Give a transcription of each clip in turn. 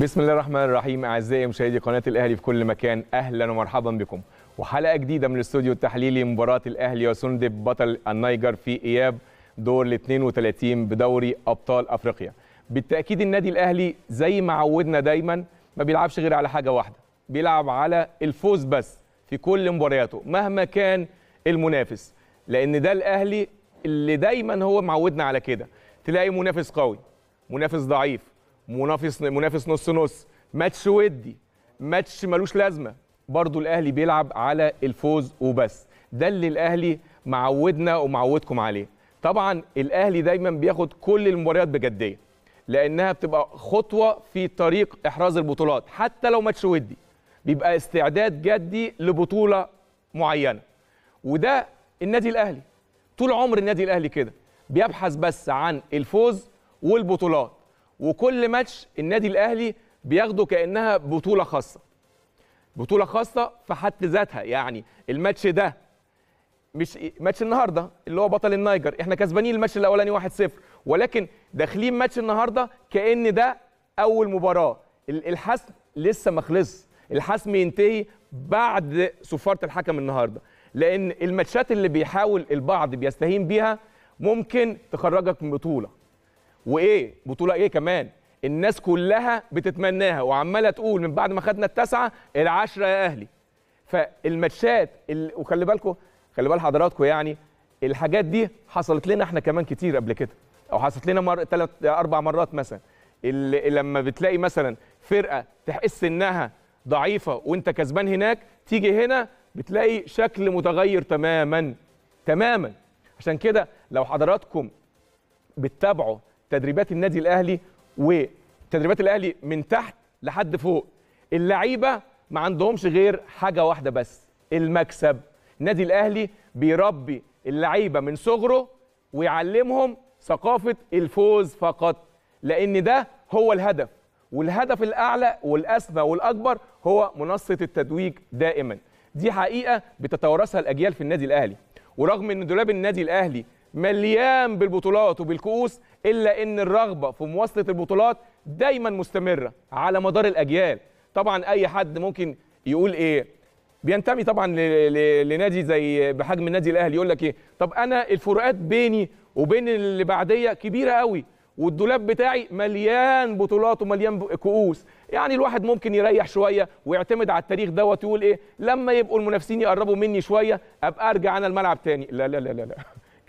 بسم الله الرحمن الرحيم أعزائي مشاهدي قناة الأهلي في كل مكان أهلا ومرحبا بكم. وحلقة جديدة من الاستوديو التحليلي مباراه الأهلي وسندب بطل النيجر في إياب دور ال 32 بدوري أبطال أفريقيا. بالتأكيد النادي الأهلي زي ما عودنا دايما ما بيلعبش غير على حاجة واحدة بيلعب على الفوز بس في كل مبارياته مهما كان المنافس. لأن ده الأهلي اللي دايما هو معودنا على كده. تلاقي منافس قوي منافس ضعيف منافس منافس نص نص. ماتش ودي ماتش ملوش لازمة. برضو الأهلي بيلعب على الفوز وبس. ده اللي الأهلي معودنا ومعودكم عليه. طبعا الأهلي دايما بياخد كل المباريات بجدية لأنها بتبقى خطوة في طريق إحراز البطولات. حتى لو ماتش ودي بيبقى استعداد جدي لبطولة معينة. وده النادي الأهلي. طول عمر النادي الأهلي كده. بيبحث بس عن الفوز والبطولات. وكل ماتش النادي الأهلي بياخده كأنها بطولة خاصة. بطولة خاصة في حد ذاتها. يعني الماتش ده مش ماتش النهارده اللي هو بطل النيجر إحنا كسبانين الماتش الأولاني 1-0 ولكن داخلين ماتش النهارده كأن ده أول مباراة. الحسم لسه ما خلص. الحسم ينتهي بعد صفارة الحكم النهارده. لأن الماتشات اللي بيحاول البعض بيستهين بيها ممكن تخرجك من بطولة. وإيه؟ بطولة إيه كمان؟ الناس كلها بتتمناها وعمالة تقول من بعد ما خدنا التسعه العشرة يا أهلي. فالماتشات ال... وخلي بالكم خلي بال حضراتكم يعني الحاجات دي حصلت لنا إحنا كمان كتير قبل كده. أو حصلت لنا مر... ثلاث أربع مرات مثلا. اللي لما بتلاقي مثلا فرقة تحس إنها ضعيفة وإنت كسبان هناك تيجي هنا بتلاقي شكل متغير تماما تماما. عشان كده لو حضراتكم بتتابعوا تدريبات النادي الأهلي وتدريبات الأهلي من تحت لحد فوق. اللعيبة ما عندهمش غير حاجة واحدة بس المكسب. النادي الأهلي بيربي اللعيبة من صغره ويعلمهم ثقافة الفوز فقط لأن ده هو الهدف. والهدف الأعلى والأسمى والأكبر هو منصة التتويج دائما. دي حقيقة بتتوارثها الأجيال في النادي الأهلي. ورغم إن دولاب النادي الأهلي مليان بالبطولات وبالكؤوس إلا إن الرغبة في مواصلة البطولات دايما مستمرة على مدار الأجيال. طبعا أي حد ممكن يقول إيه؟ بينتمي طبعا لنادي زي بحجم النادي الأهلي يقول لك إيه؟ طب أنا الفروقات بيني وبين اللي بعديه كبيرة قوي والدولاب بتاعي مليان بطولات ومليان كؤوس. يعني الواحد ممكن يريح شوية ويعتمد على التاريخ دوت يقول إيه؟ لما يبقوا المنافسين يقربوا مني شوية أبقى أرجع أنا الملعب تاني. لا لا لا لا, لا.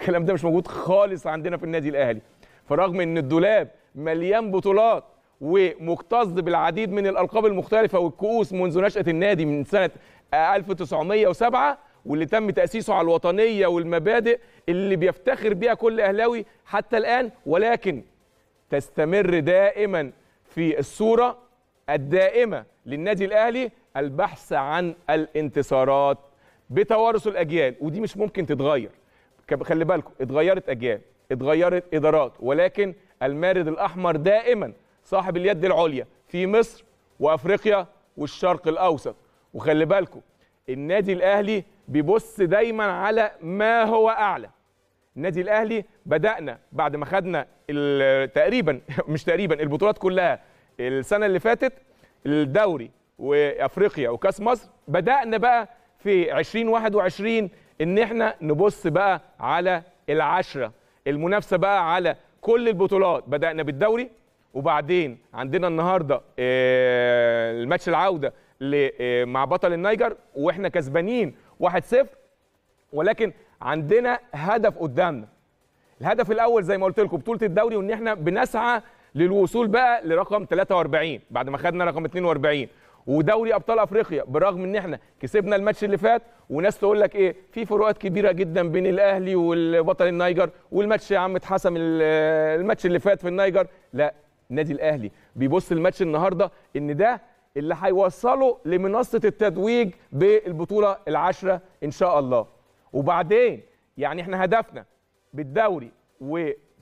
الكلام ده مش موجود خالص عندنا في النادي الأهلي. فرغم إن الدولاب مليان بطولات ومكتظ بالعديد من الألقاب المختلفة والكؤوس منذ نشأة النادي من سنة 1907 واللي تم تأسيسه على الوطنية والمبادئ اللي بيفتخر بيها كل أهلاوي حتى الآن ولكن تستمر دائما في الصورة الدائمة للنادي الأهلي البحث عن الانتصارات بتوارث الأجيال. ودي مش ممكن تتغير. خلي بالكم اتغيرت أجيال اتغيرت إدارات ولكن المارد الأحمر دائما صاحب اليد العليا في مصر وأفريقيا والشرق الأوسط. وخلي بالكم النادي الأهلي بيبص دايما على ما هو أعلى. النادي الأهلي بدأنا بعد ما خدنا تقريبا مش تقريبا البطولات كلها السنة اللي فاتت الدوري وأفريقيا وكأس مصر بدأنا بقى في 2021 إن إحنا نبص بقى على العشرة المنافسة بقى على كل البطولات. بدأنا بالدوري وبعدين عندنا النهارده الماتش العودة مع بطل النيجر وإحنا كسبانين 1-0 ولكن عندنا هدف قدامنا. الهدف الأول زي ما قلت لكم بطولة الدوري وإن إحنا بنسعى للوصول بقى لرقم 43 بعد ما خدنا رقم 42 ودوري أبطال أفريقيا برغم إن إحنا كسبنا الماتش اللي فات وناس تقول لك إيه في فروقات كبيرة جدا بين الأهلي والبطل النيجر والماتش يا عم اتحسم الماتش اللي فات في النيجر لا النادي الأهلي بيبص الماتش النهارده إن ده اللي هيوصله لمنصة التتويج بالبطولة العشره إن شاء الله. وبعدين يعني إحنا هدفنا بالدوري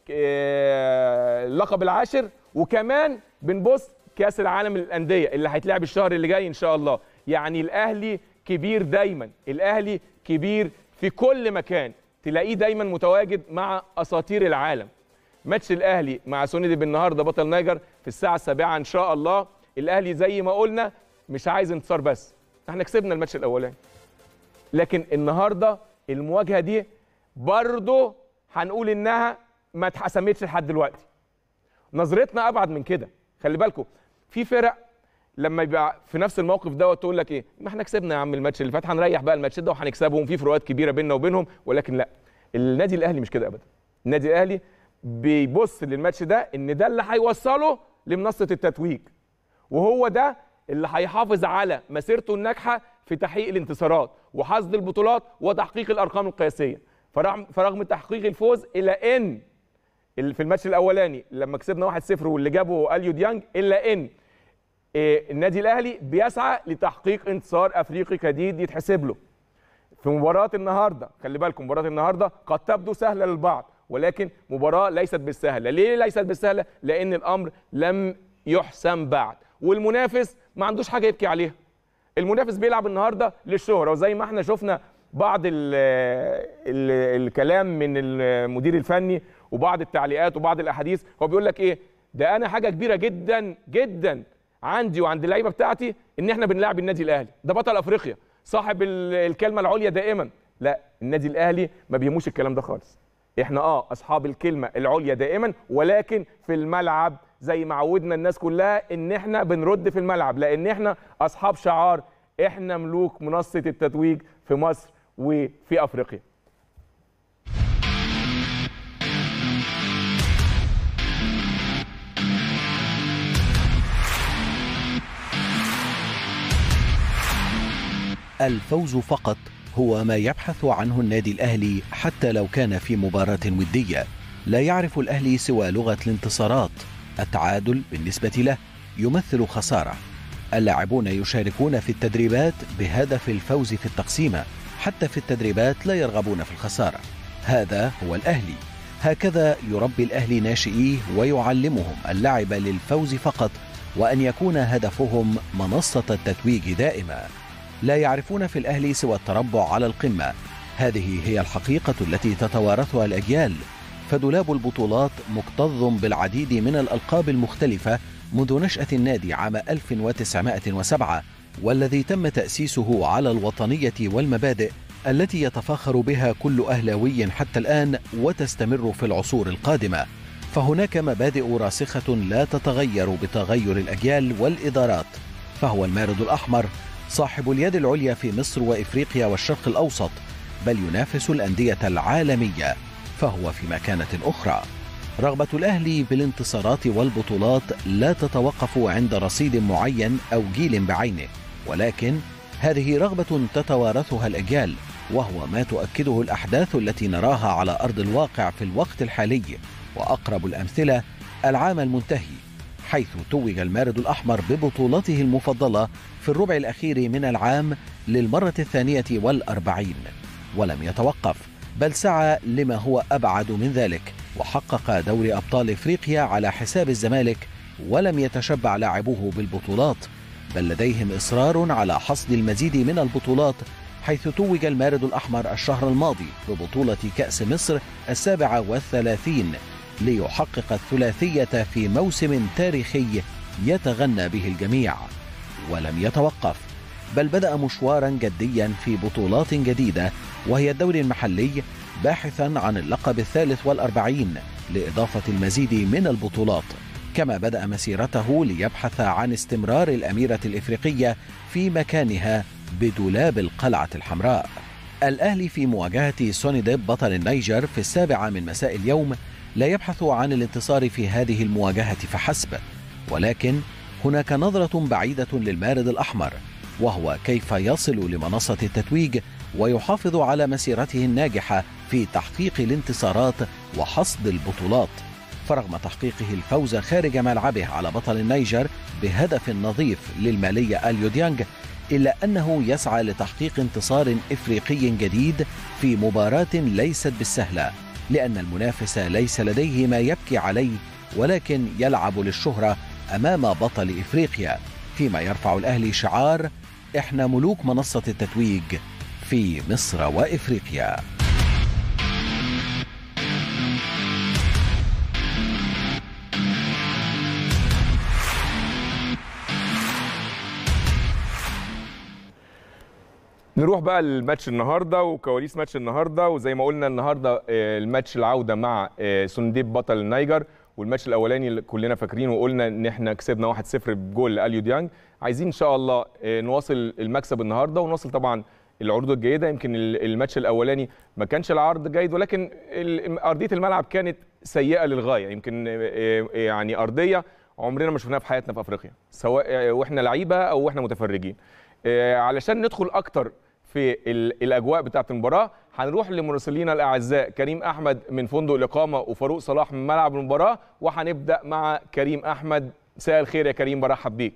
واللقب العاشر وكمان بنبص كاس العالم للأندية اللي هيتلعب الشهر اللي جاي إن شاء الله. يعني الأهلي كبير دايما. الأهلي كبير في كل مكان. تلاقيه دايما متواجد مع أساطير العالم. ماتش الأهلي مع سونيديب النهارده بطل نيجر في الساعة السابعة إن شاء الله. الأهلي زي ما قلنا مش عايز انتصار بس. إحنا كسبنا الماتش الاولاني لكن النهارده المواجهة دي برضه هنقول إنها ما اتحسمتش لحد دلوقتي. نظرتنا أبعد من كده. خلي بالكم في فرق لما يبقى في نفس الموقف دوت تقول لك إيه؟ ما إحنا كسبنا يا عم الماتش اللي فات هنريح بقى الماتش ده وهنكسبهم. في فروقات كبيرة بيننا وبينهم ولكن لأ. النادي الأهلي مش كده ابدا. النادي الأهلي بيبص للماتش ده إن ده اللي هيوصله لمنصة التتويج وهو ده اللي هيحافظ على مسيرته الناجحة في تحقيق الانتصارات وحصد البطولات وتحقيق الأرقام القياسية. فرغم فرغم تحقيق الفوز إلى إن في الماتش الأولاني لما كسبنا 1-0 واللي جابه أليو ديانج إلا إن النادي الأهلي بيسعى لتحقيق انتصار أفريقي جديد يتحسب له. في مباراة النهارده خلي بالكم مباراة النهارده قد تبدو سهلة للبعض ولكن مباراة ليست بالسهلة. ليه ليست بالسهلة؟ لأن الأمر لم يحسم بعد والمنافس ما عندوش حاجة يبكي عليها. المنافس بيلعب النهارده للشهرة وزي ما إحنا شفنا بعض ال ال الكلام من المدير الفني وبعض التعليقات وبعض الأحاديث هو بيقول لك إيه؟ ده أنا حاجة كبيرة جدا جدا عندي وعند اللعيبة بتاعتي إن إحنا بنلاعب النادي الأهلي. ده بطل أفريقيا. صاحب الكلمة العليا دائما. لا النادي الأهلي ما بيهموش الكلام ده خالص. إحنا آه أصحاب الكلمة العليا دائما ولكن في الملعب زي ما عودنا الناس كلها إن إحنا بنرد في الملعب. لأن إحنا أصحاب شعار. إحنا ملوك منصة التتويج في مصر وفي أفريقيا. الفوز فقط هو ما يبحث عنه النادي الأهلي حتى لو كان في مباراة ودية. لا يعرف الأهلي سوى لغة الانتصارات. التعادل بالنسبة له يمثل خسارة. اللاعبون يشاركون في التدريبات بهدف الفوز في التقسيمه حتى في التدريبات لا يرغبون في الخسارة. هذا هو الأهلي. هكذا يربي الأهلي ناشئيه ويعلمهم اللعب للفوز فقط وأن يكون هدفهم منصة التتويج دائما. لا يعرفون في الأهلي سوى التربع على القمة. هذه هي الحقيقة التي تتوارثها الأجيال. فدولاب البطولات مكتظ بالعديد من الألقاب المختلفة منذ نشأة النادي عام 1907 والذي تم تأسيسه على الوطنية والمبادئ التي يتفاخر بها كل أهلاوي حتى الآن وتستمر في العصور القادمة. فهناك مبادئ راسخة لا تتغير بتغير الأجيال والإدارات. فهو المارد الأحمر صاحب اليد العليا في مصر وإفريقيا والشرق الأوسط بل ينافس الأندية العالمية فهو في مكانة أخرى. رغبة الاهلي بالانتصارات والبطولات لا تتوقف عند رصيد معين أو جيل بعينه ولكن هذه رغبة تتوارثها الأجيال وهو ما تؤكده الأحداث التي نراها على أرض الواقع في الوقت الحالي وأقرب الأمثلة العام المنتهي. حيث توج المارد الأحمر ببطولته المفضلة في الربع الأخير من العام للمرة الثانية والأربعين ولم يتوقف بل سعى لما هو أبعد من ذلك وحقق دوري أبطال إفريقيا على حساب الزمالك ولم يتشبع لاعبوه بالبطولات بل لديهم إصرار على حصد المزيد من البطولات حيث توج المارد الأحمر الشهر الماضي ببطولة كأس مصر السابعة والثلاثين ليحقق الثلاثية في موسم تاريخي يتغنى به الجميع. ولم يتوقف بل بدأ مشوارا جديا في بطولات جديدة وهي الدوري المحلي باحثا عن اللقب الثالث والأربعين لإضافة المزيد من البطولات. كما بدأ مسيرته ليبحث عن استمرار الأميرة الإفريقية في مكانها بدولاب القلعة الحمراء. الأهلي في مواجهة سونيديب بطل النيجر في السابعة من مساء اليوم لا يبحث عن الانتصار في هذه المواجهة فحسب ولكن هناك نظرة بعيدة للمارد الأحمر وهو كيف يصل لمنصة التتويج ويحافظ على مسيرته الناجحة في تحقيق الانتصارات وحصد البطولات. فرغم تحقيقه الفوز خارج ملعبه على بطل النيجر بهدف نظيف للمالية أليو ديانج إلا أنه يسعى لتحقيق انتصار إفريقي جديد في مباراة ليست بالسهلة. لأن المنافس ليس لديه ما يبكي عليه ولكن يلعب للشهرة أمام بطل إفريقيا. فيما يرفع الأهلي شعار إحنا ملوك منصة التتويج في مصر وإفريقيا. نروح بقى لماتش النهارده وكواليس ماتش النهارده وزي ما قلنا النهارده آه، الماتش العودة مع آه، سونيديب بطل النيجر والماتش الأولاني اللي كلنا فاكرينه وقلنا إن إحنا كسبنا 1-0 بجول لأليو ديانج. عايزين إن شاء الله آه، نواصل المكسب النهارده ونواصل طبعا العروض الجيدة. يمكن ال- الماتش الأولاني ما كانش العرض جيد ولكن أرضية الملعب كانت سيئة للغاية. يمكن يعني أرضية عمرنا ما شفناها في حياتنا في أفريقيا سواء وإحنا لعيبة أو وإحنا متفرجين. علشان ندخل أكتر في ال- الأجواء بتاعه المباراة. هنروح لمراسلينا الأعزاء كريم أحمد من فندق الإقامة وفاروق صلاح من ملعب المباراة وهنبدأ مع كريم أحمد. مساء الخير يا كريم برحب بيك.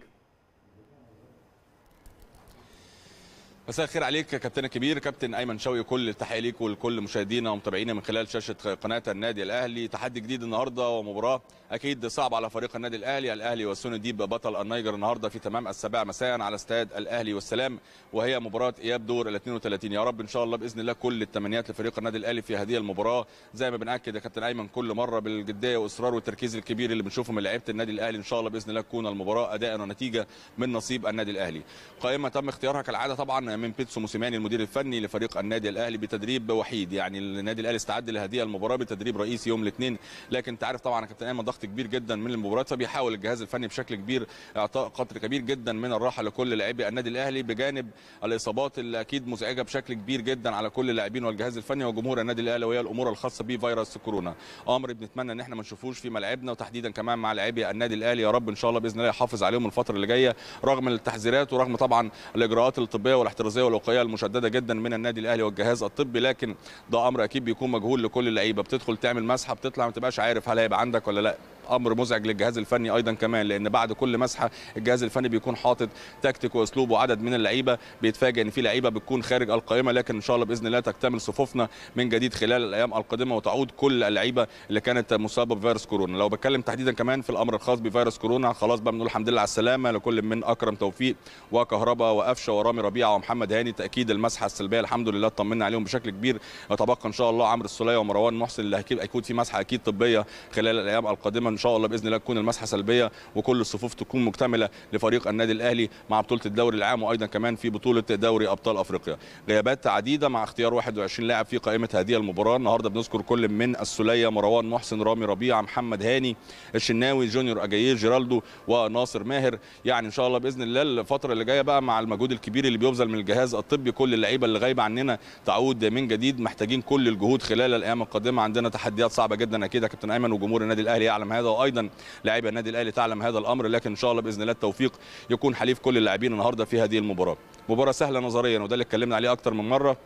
مساء الخير عليك كابتن الكبير. كابتن أيمن شوقي كل التحية ليك ولكل مشاهدينا ومتابعينا من خلال شاشة قناة النادي الأهلي. تحدي جديد النهارده ومباراة أكيد صعبه على فريق النادي الأهلي. الأهلي وسونيديب بطل النيجر النهارده في تمام السابعه مساء على استاد الأهلي والسلام وهي مباراة إياب دور ال 32 يا رب إن شاء الله بإذن الله كل التمنيات لفريق النادي الأهلي في هذه المباراة. زي ما بنأكد يا كابتن أيمن كل مرة بالجدية وإصرار والتركيز الكبير اللي بنشوفه من لعيبة النادي الأهلي إن شاء الله بإذن الله تكون المباراة اداء ونتيجة من نصيب النادي الأهلي. قائمة تم اختيارها كالعادة طبعا من بيتسو موسيماني المدير الفني لفريق النادي الأهلي بتدريب وحيد. يعني النادي الأهلي استعد لهذه المباراة بتدريب رئيسي يوم الاثنين. لكن أنت عارف طبعا كابتن ايمن ضغط كبير جدا من المباراة. فبيحاول الجهاز الفني بشكل كبير إعطاء قدر كبير جدا من الراحة لكل لاعبي النادي الأهلي بجانب الإصابات اللي أكيد مزعجة بشكل كبير جدا على كل اللاعبين والجهاز الفني وجمهور النادي الأهلي وهي الأمور الخاصة بفيروس كورونا. أمر بنتمنى إن إحنا ما نشوفوش في ملاعبنا وتحديدا كمان مع لاعبي النادي الأهلي. يا رب إن شاء الله بإذن الله يحافظ عليهم الفترة اللي جاية رغم التحذيرات ورغم طبعا الإجراءات الطبيه والاحترازيه والوقائيه المشددة جدا من النادي الأهلي والجهاز الطبي لكن ده أمر أكيد بيكون مجهول لكل اللعيبه بتدخل تعمل مسحة بتطلع ما تبقاش عارف هل هيبقى عندك ولا لأ. أمر مزعج للجهاز الفني أيضا كمان لأن بعد كل مسحة الجهاز الفني بيكون حاطط تكتيك واسلوب وعدد من اللعيبة. بيتفاجئ ان في لعيبة بتكون خارج القائمة لكن ان شاء الله بإذن الله تكتمل صفوفنا من جديد خلال الأيام القادمة وتعود كل اللعيبة اللي كانت مصابة بفيروس كورونا. لو بتكلم تحديدا كمان في الأمر الخاص بفيروس كورونا خلاص بقى بنقول الحمد لله على السلامة. لكل من أكرم توفيق وكهربا وقفشة ورامي ربيعة ومحمد هاني تأكيد المسحة السلبية الحمد لله اطمنا عليهم بشكل كبير. يتبقى إن شاء الله عمرو السولية ومروان محسن اللي هيكون في مسحة أكيد طبية خلال الأيام القادمة. إن شاء الله بإذن الله تكون المسحة سلبية وكل الصفوف تكون مكتملة لفريق النادي الأهلي مع بطولة الدوري العام وأيضا كمان في بطولة دوري أبطال أفريقيا. غيابات عديدة مع اختيار 21 لاعب في قائمة هذه المباراة. النهارده بنذكر كل من السوليه مروان محسن رامي ربيعة محمد هاني الشناوي جونيور اجاييه جيرالدو وناصر ماهر. يعني إن شاء الله بإذن الله الفترة اللي جاية بقى مع المجهود الكبير اللي بيبذل من الجهاز الطبي كل اللعيبة اللي غايبة عننا تعود من جديد. محتاجين كل الجهود خلال الأيام القادمة. عندنا تحديات صعبة جدا أكيد يا كابتن آيمن وجمهور النادي الأهلي يعلم هذا. وأيضا لاعيبه النادي الأهلي تعلم هذا الأمر لكن إن شاء الله بإذن الله التوفيق يكون حليف كل اللاعبين النهارده في هذه المباراة. مباراة سهلة نظريا وده اللي اتكلمنا عليه أكتر من مرة.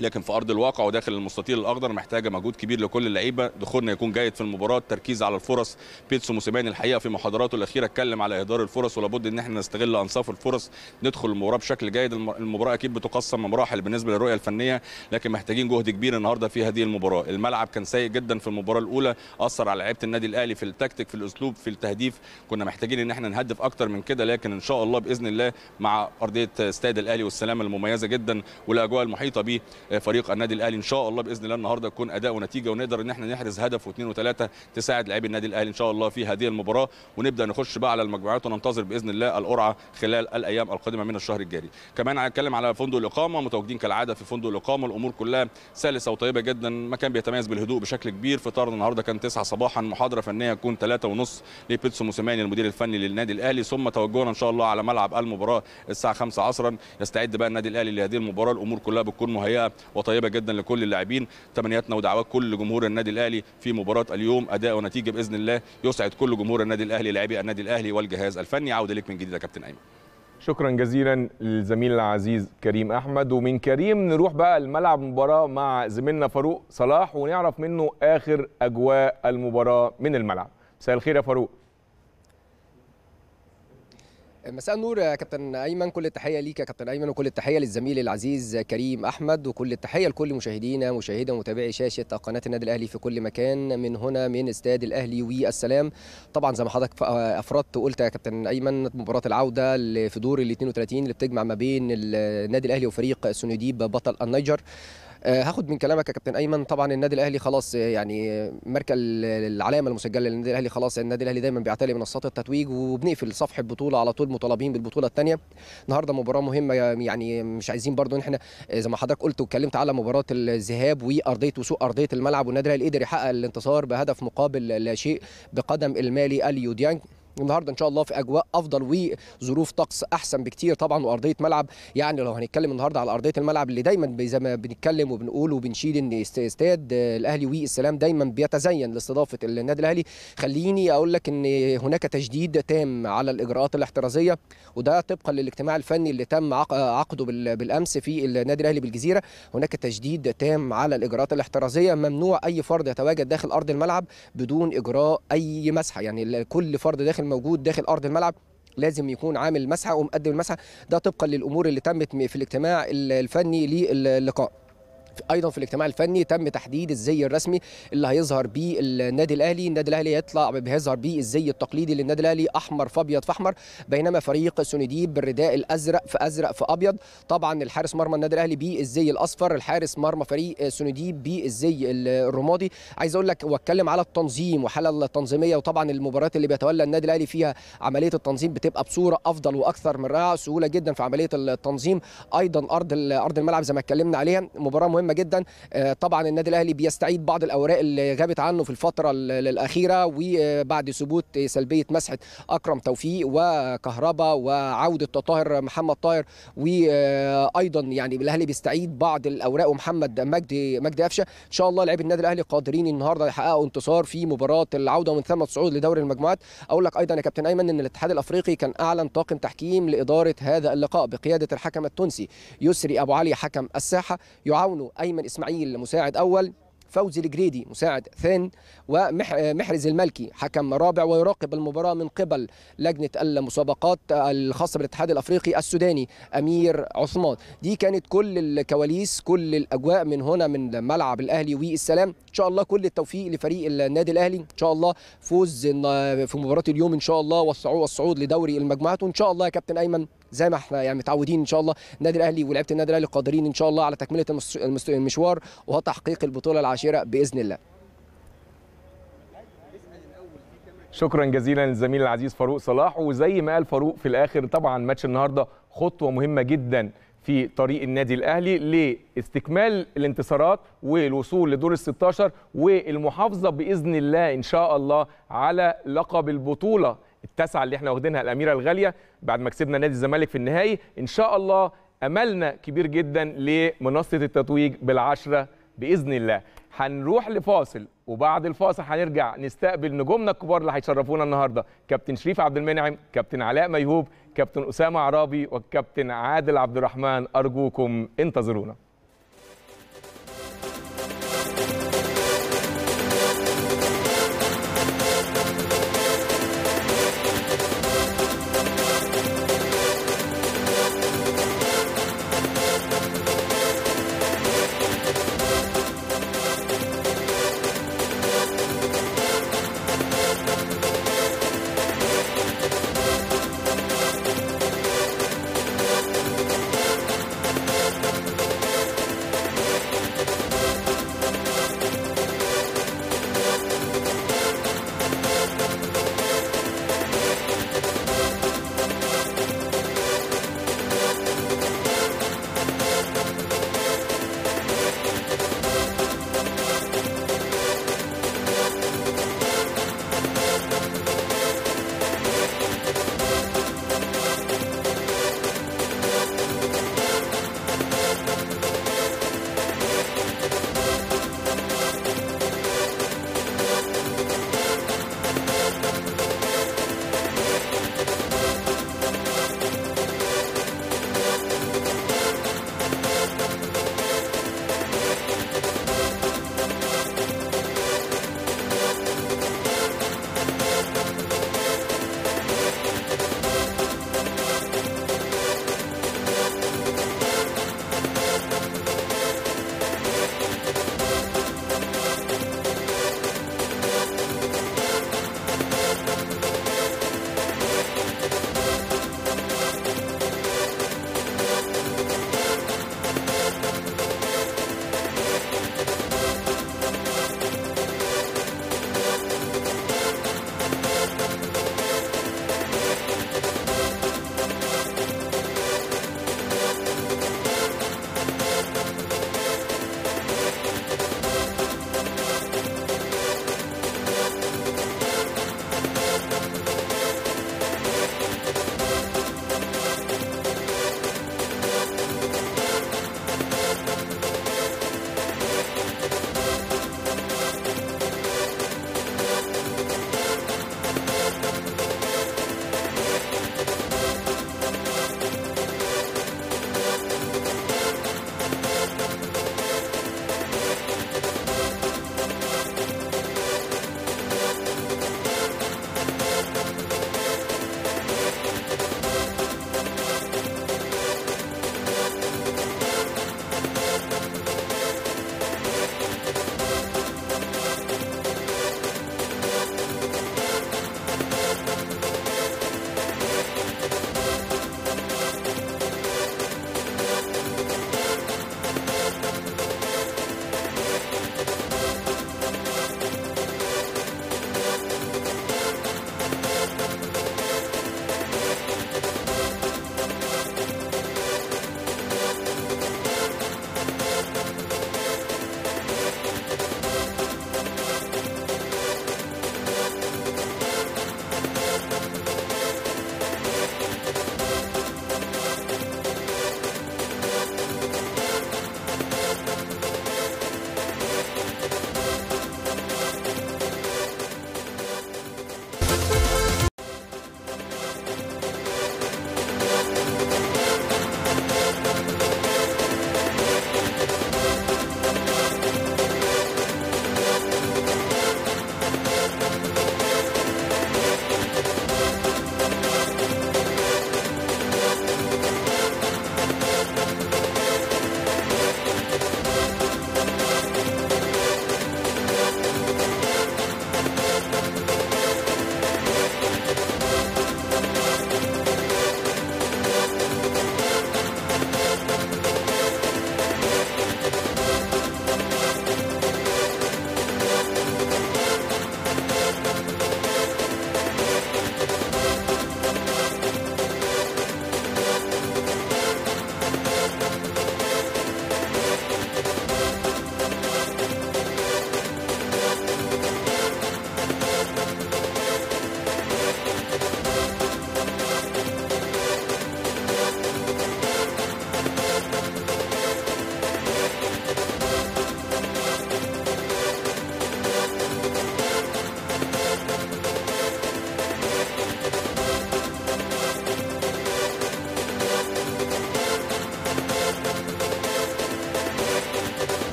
لكن في أرض الواقع وداخل المستطيل الأخضر محتاجة مجهود كبير لكل اللعيبة. دخولنا يكون جيد في المباراة. التركيز على الفرص. بيتسو موسيماني الحقيقة في محاضراته الأخيرة اتكلم على اهدار الفرص ولابد إن إحنا نستغل أنصاف الفرص. ندخل المباراة بشكل جيد. الم- المباراة أكيد بتقسم مراحل بالنسبة للرؤية الفنية لكن محتاجين جهد كبير النهارده في هذه المباراة. الملعب كان سيء جدا في المباراة الأولى أثر على لعيبة النادي الأهلي في التكتيك في الأسلوب في التهديف. كنا محتاجين إن إحنا نهدف أكتر من كده لكن إن شاء الله بإذن الله مع أرضية استاد الأهلي والسلامه المميزة جدا والأجواء المحيطة به فريق النادي الأهلي إن شاء الله بإذن الله النهارده يكون أداء ونتيجة ونقدر إن إحنا نحرز هدف واثنين وثلاثة تساعد لاعبي النادي الأهلي إن شاء الله في هذه المباراة. ونبدأ نخش بقى على المجموعات وننتظر بإذن الله القرعة خلال الأيام القادمة من الشهر الجاري. كمان هنتكلم على فندق الإقامة متواجدين كالعادة في فندق الإقامة. الأمور كلها سلسة وطيبة جدا. مكان بيتميز بالهدوء بشكل كبير. فطارنا النهارده كان 9 صباحا. محاضرة فنية تكون 3 ونص لبيتسو موسيماني المدير الفني للنادي الأهلي. ثم توجهنا إن شاء الله على ملعب المباراة الساعة 5 عصرا. يستعد بقى النادي الأهلي لهذه المباراة. الأمور كلها بتكون مهيئة وطيبة جدا لكل اللاعبين. تمنياتنا ودعوات كل جمهور النادي الأهلي في مباراة اليوم. أداء ونتيجة بإذن الله يسعد كل جمهور النادي الأهلي لاعبي النادي الأهلي والجهاز الفني. عودة لك من جديد يا كابتن أيمن. شكرا جزيلا للزميل العزيز كريم أحمد. ومن كريم نروح بقى الملعب مباراة مع زميلنا فاروق صلاح ونعرف منه آخر أجواء المباراة من الملعب. مساء الخير يا فاروق. مساء النور يا كابتن أيمن كل التحية ليك يا كابتن أيمن وكل التحية للزميل العزيز كريم أحمد وكل التحية لكل مشاهدينا مشاهدة ومتابعي شاشة قناة النادي الأهلي في كل مكان من هنا من استاد الأهلي والسلام. طبعا زي ما حضرتك أفردت وقلت يا كابتن أيمن مباراة العودة في دور ال 32 اللي بتجمع ما بين النادي الأهلي وفريق سونيديب بطل النيجر. هاخد من كلامك يا كابتن أيمن. طبعا النادي الأهلي خلاص آه، يعني مارك ال- العلامة المسجلة للنادي الأهلي خلاص. النادي الأهلي دايما بيعتلي منصات التتويج وبنقفل صفحة بطوله على طول مطالبين بالبطولة الثانية النهارده مباراة مهمة يعني مش عايزين برضو إن إحنا آه، زي ما حضرتك قلت واتكلمت على مباراة الذهاب وأرضية وسوق أرضية الملعب والنادي الأهلي قدر يحقق الانتصار بهدف مقابل لا شيء بقدم المالي أليو ديانج. النهارده إن شاء الله في أجواء أفضل وظروف طقس أحسن بكتير طبعا وأرضية ملعب. يعني لو هنتكلم النهارده على أرضية الملعب اللي دايما زي ما بنتكلم وبنقول وبنشيد إن است- استاد الأهلي والسلام دايما بيتزين لاستضافة النادي الأهلي. خليني أقول لك إن هناك تشديد تام على الإجراءات الاحترازية وده طبقا للاجتماع الفني اللي تم عق- عقده بال- بالأمس في النادي الأهلي بالجزيرة. هناك تشديد تام على الإجراءات الاحترازية. ممنوع أي فرد يتواجد داخل أرض الملعب بدون إجراء أي مسحه يعني كل فرد داخل موجود داخل أرض الملعب لازم يكون عامل مسحه ومقدم المسحه ده طبقا للأمور اللي تمت في الاجتماع ال- الفني للقاء. أيضا في الاجتماع الفني تم تحديد الزي الرسمي اللي هيظهر بيه النادي الأهلي. النادي الأهلي هيطلع بيظهر بيه الزي التقليدي للنادي الأهلي أحمر في أبيض في أحمر بينما فريق سونديب بالرداء الأزرق في أزرق في أبيض. طبعا الحارس مرمى النادي الأهلي بالزي الأصفر الحارس مرمى فريق سونديب بالزي الرمادي. عايز أقول لك وأتكلم على التنظيم وحالة التنظيمية وطبعا المباريات اللي بيتولى النادي الأهلي فيها عملية التنظيم بتبقى بصورة أفضل وأكثر من رائعه سهولة جدا في عملية التنظيم. أيضا أرض أرض الملعب زي ما اتكلمنا عليها مباراة مهمة جدا. آه، طبعا النادي الأهلي بيستعيد بعض الأوراق اللي غابت عنه في الفترة ال- الأخيرة وبعد ثبوت سلبية مسحة أكرم توفيق وكهربا وعودة طاهر محمد طاهر وأيضا يعني الأهلي بيستعيد بعض الأوراق ومحمد مجدي مجدي قفشة. إن شاء الله لاعبي النادي الأهلي قادرين النهارده يحققوا انتصار في مباراة العودة من ثم الصعود لدوري المجموعات. أقول لك أيضا يا كابتن أيمن إن الاتحاد الأفريقي كان أعلن طاقم تحكيم لإدارة هذا اللقاء بقيادة الحكم التونسي يسري أبو علي حكم الساحة يعاونه أيمن إسماعيل مساعد أول فوزي الجريدي مساعد ثان ومحرز الملكي حكم رابع ويراقب المباراة من قبل لجنة المسابقات الخاصة بالاتحاد الأفريقي السوداني أمير عثمان. دي كانت كل الكواليس كل الأجواء من هنا من ملعب الأهلي والسلام. إن شاء الله كل التوفيق لفريق النادي الأهلي. إن شاء الله فوز في مباراة اليوم إن شاء الله والصعود والصعود لدوري المجموعات. وإن شاء الله يا كابتن أيمن زي ما إحنا يعني متعودين إن شاء الله. النادي الأهلي ولاعيبه النادي الأهلي قادرين إن شاء الله على تكملة المشوار وتحقيق البطولة العاشرة بإذن الله. شكرا جزيلا للزميل العزيز فاروق صلاح. وزي ما قال فاروق في الآخر طبعا ماتش النهارده خطوة مهمة جدا في طريق النادي الأهلي لاستكمال الانتصارات والوصول لدور ال 16 والمحافظة بإذن الله إن شاء الله على لقب البطولة. التاسعة اللي إحنا واخدينها الأميرة الغالية بعد ما كسبنا نادي الزمالك في النهائي. إن شاء الله أملنا كبير جدا لمنصة التتويج بالعشرة بإذن الله. هنروح لفاصل وبعد الفاصل هنرجع نستقبل نجومنا الكبار اللي هيشرفونا النهارده. كابتن شريف عبد المنعم كابتن علاء ميهوب كابتن أسامة عرابي والكابتن عادل عبد الرحمن أرجوكم انتظرونا.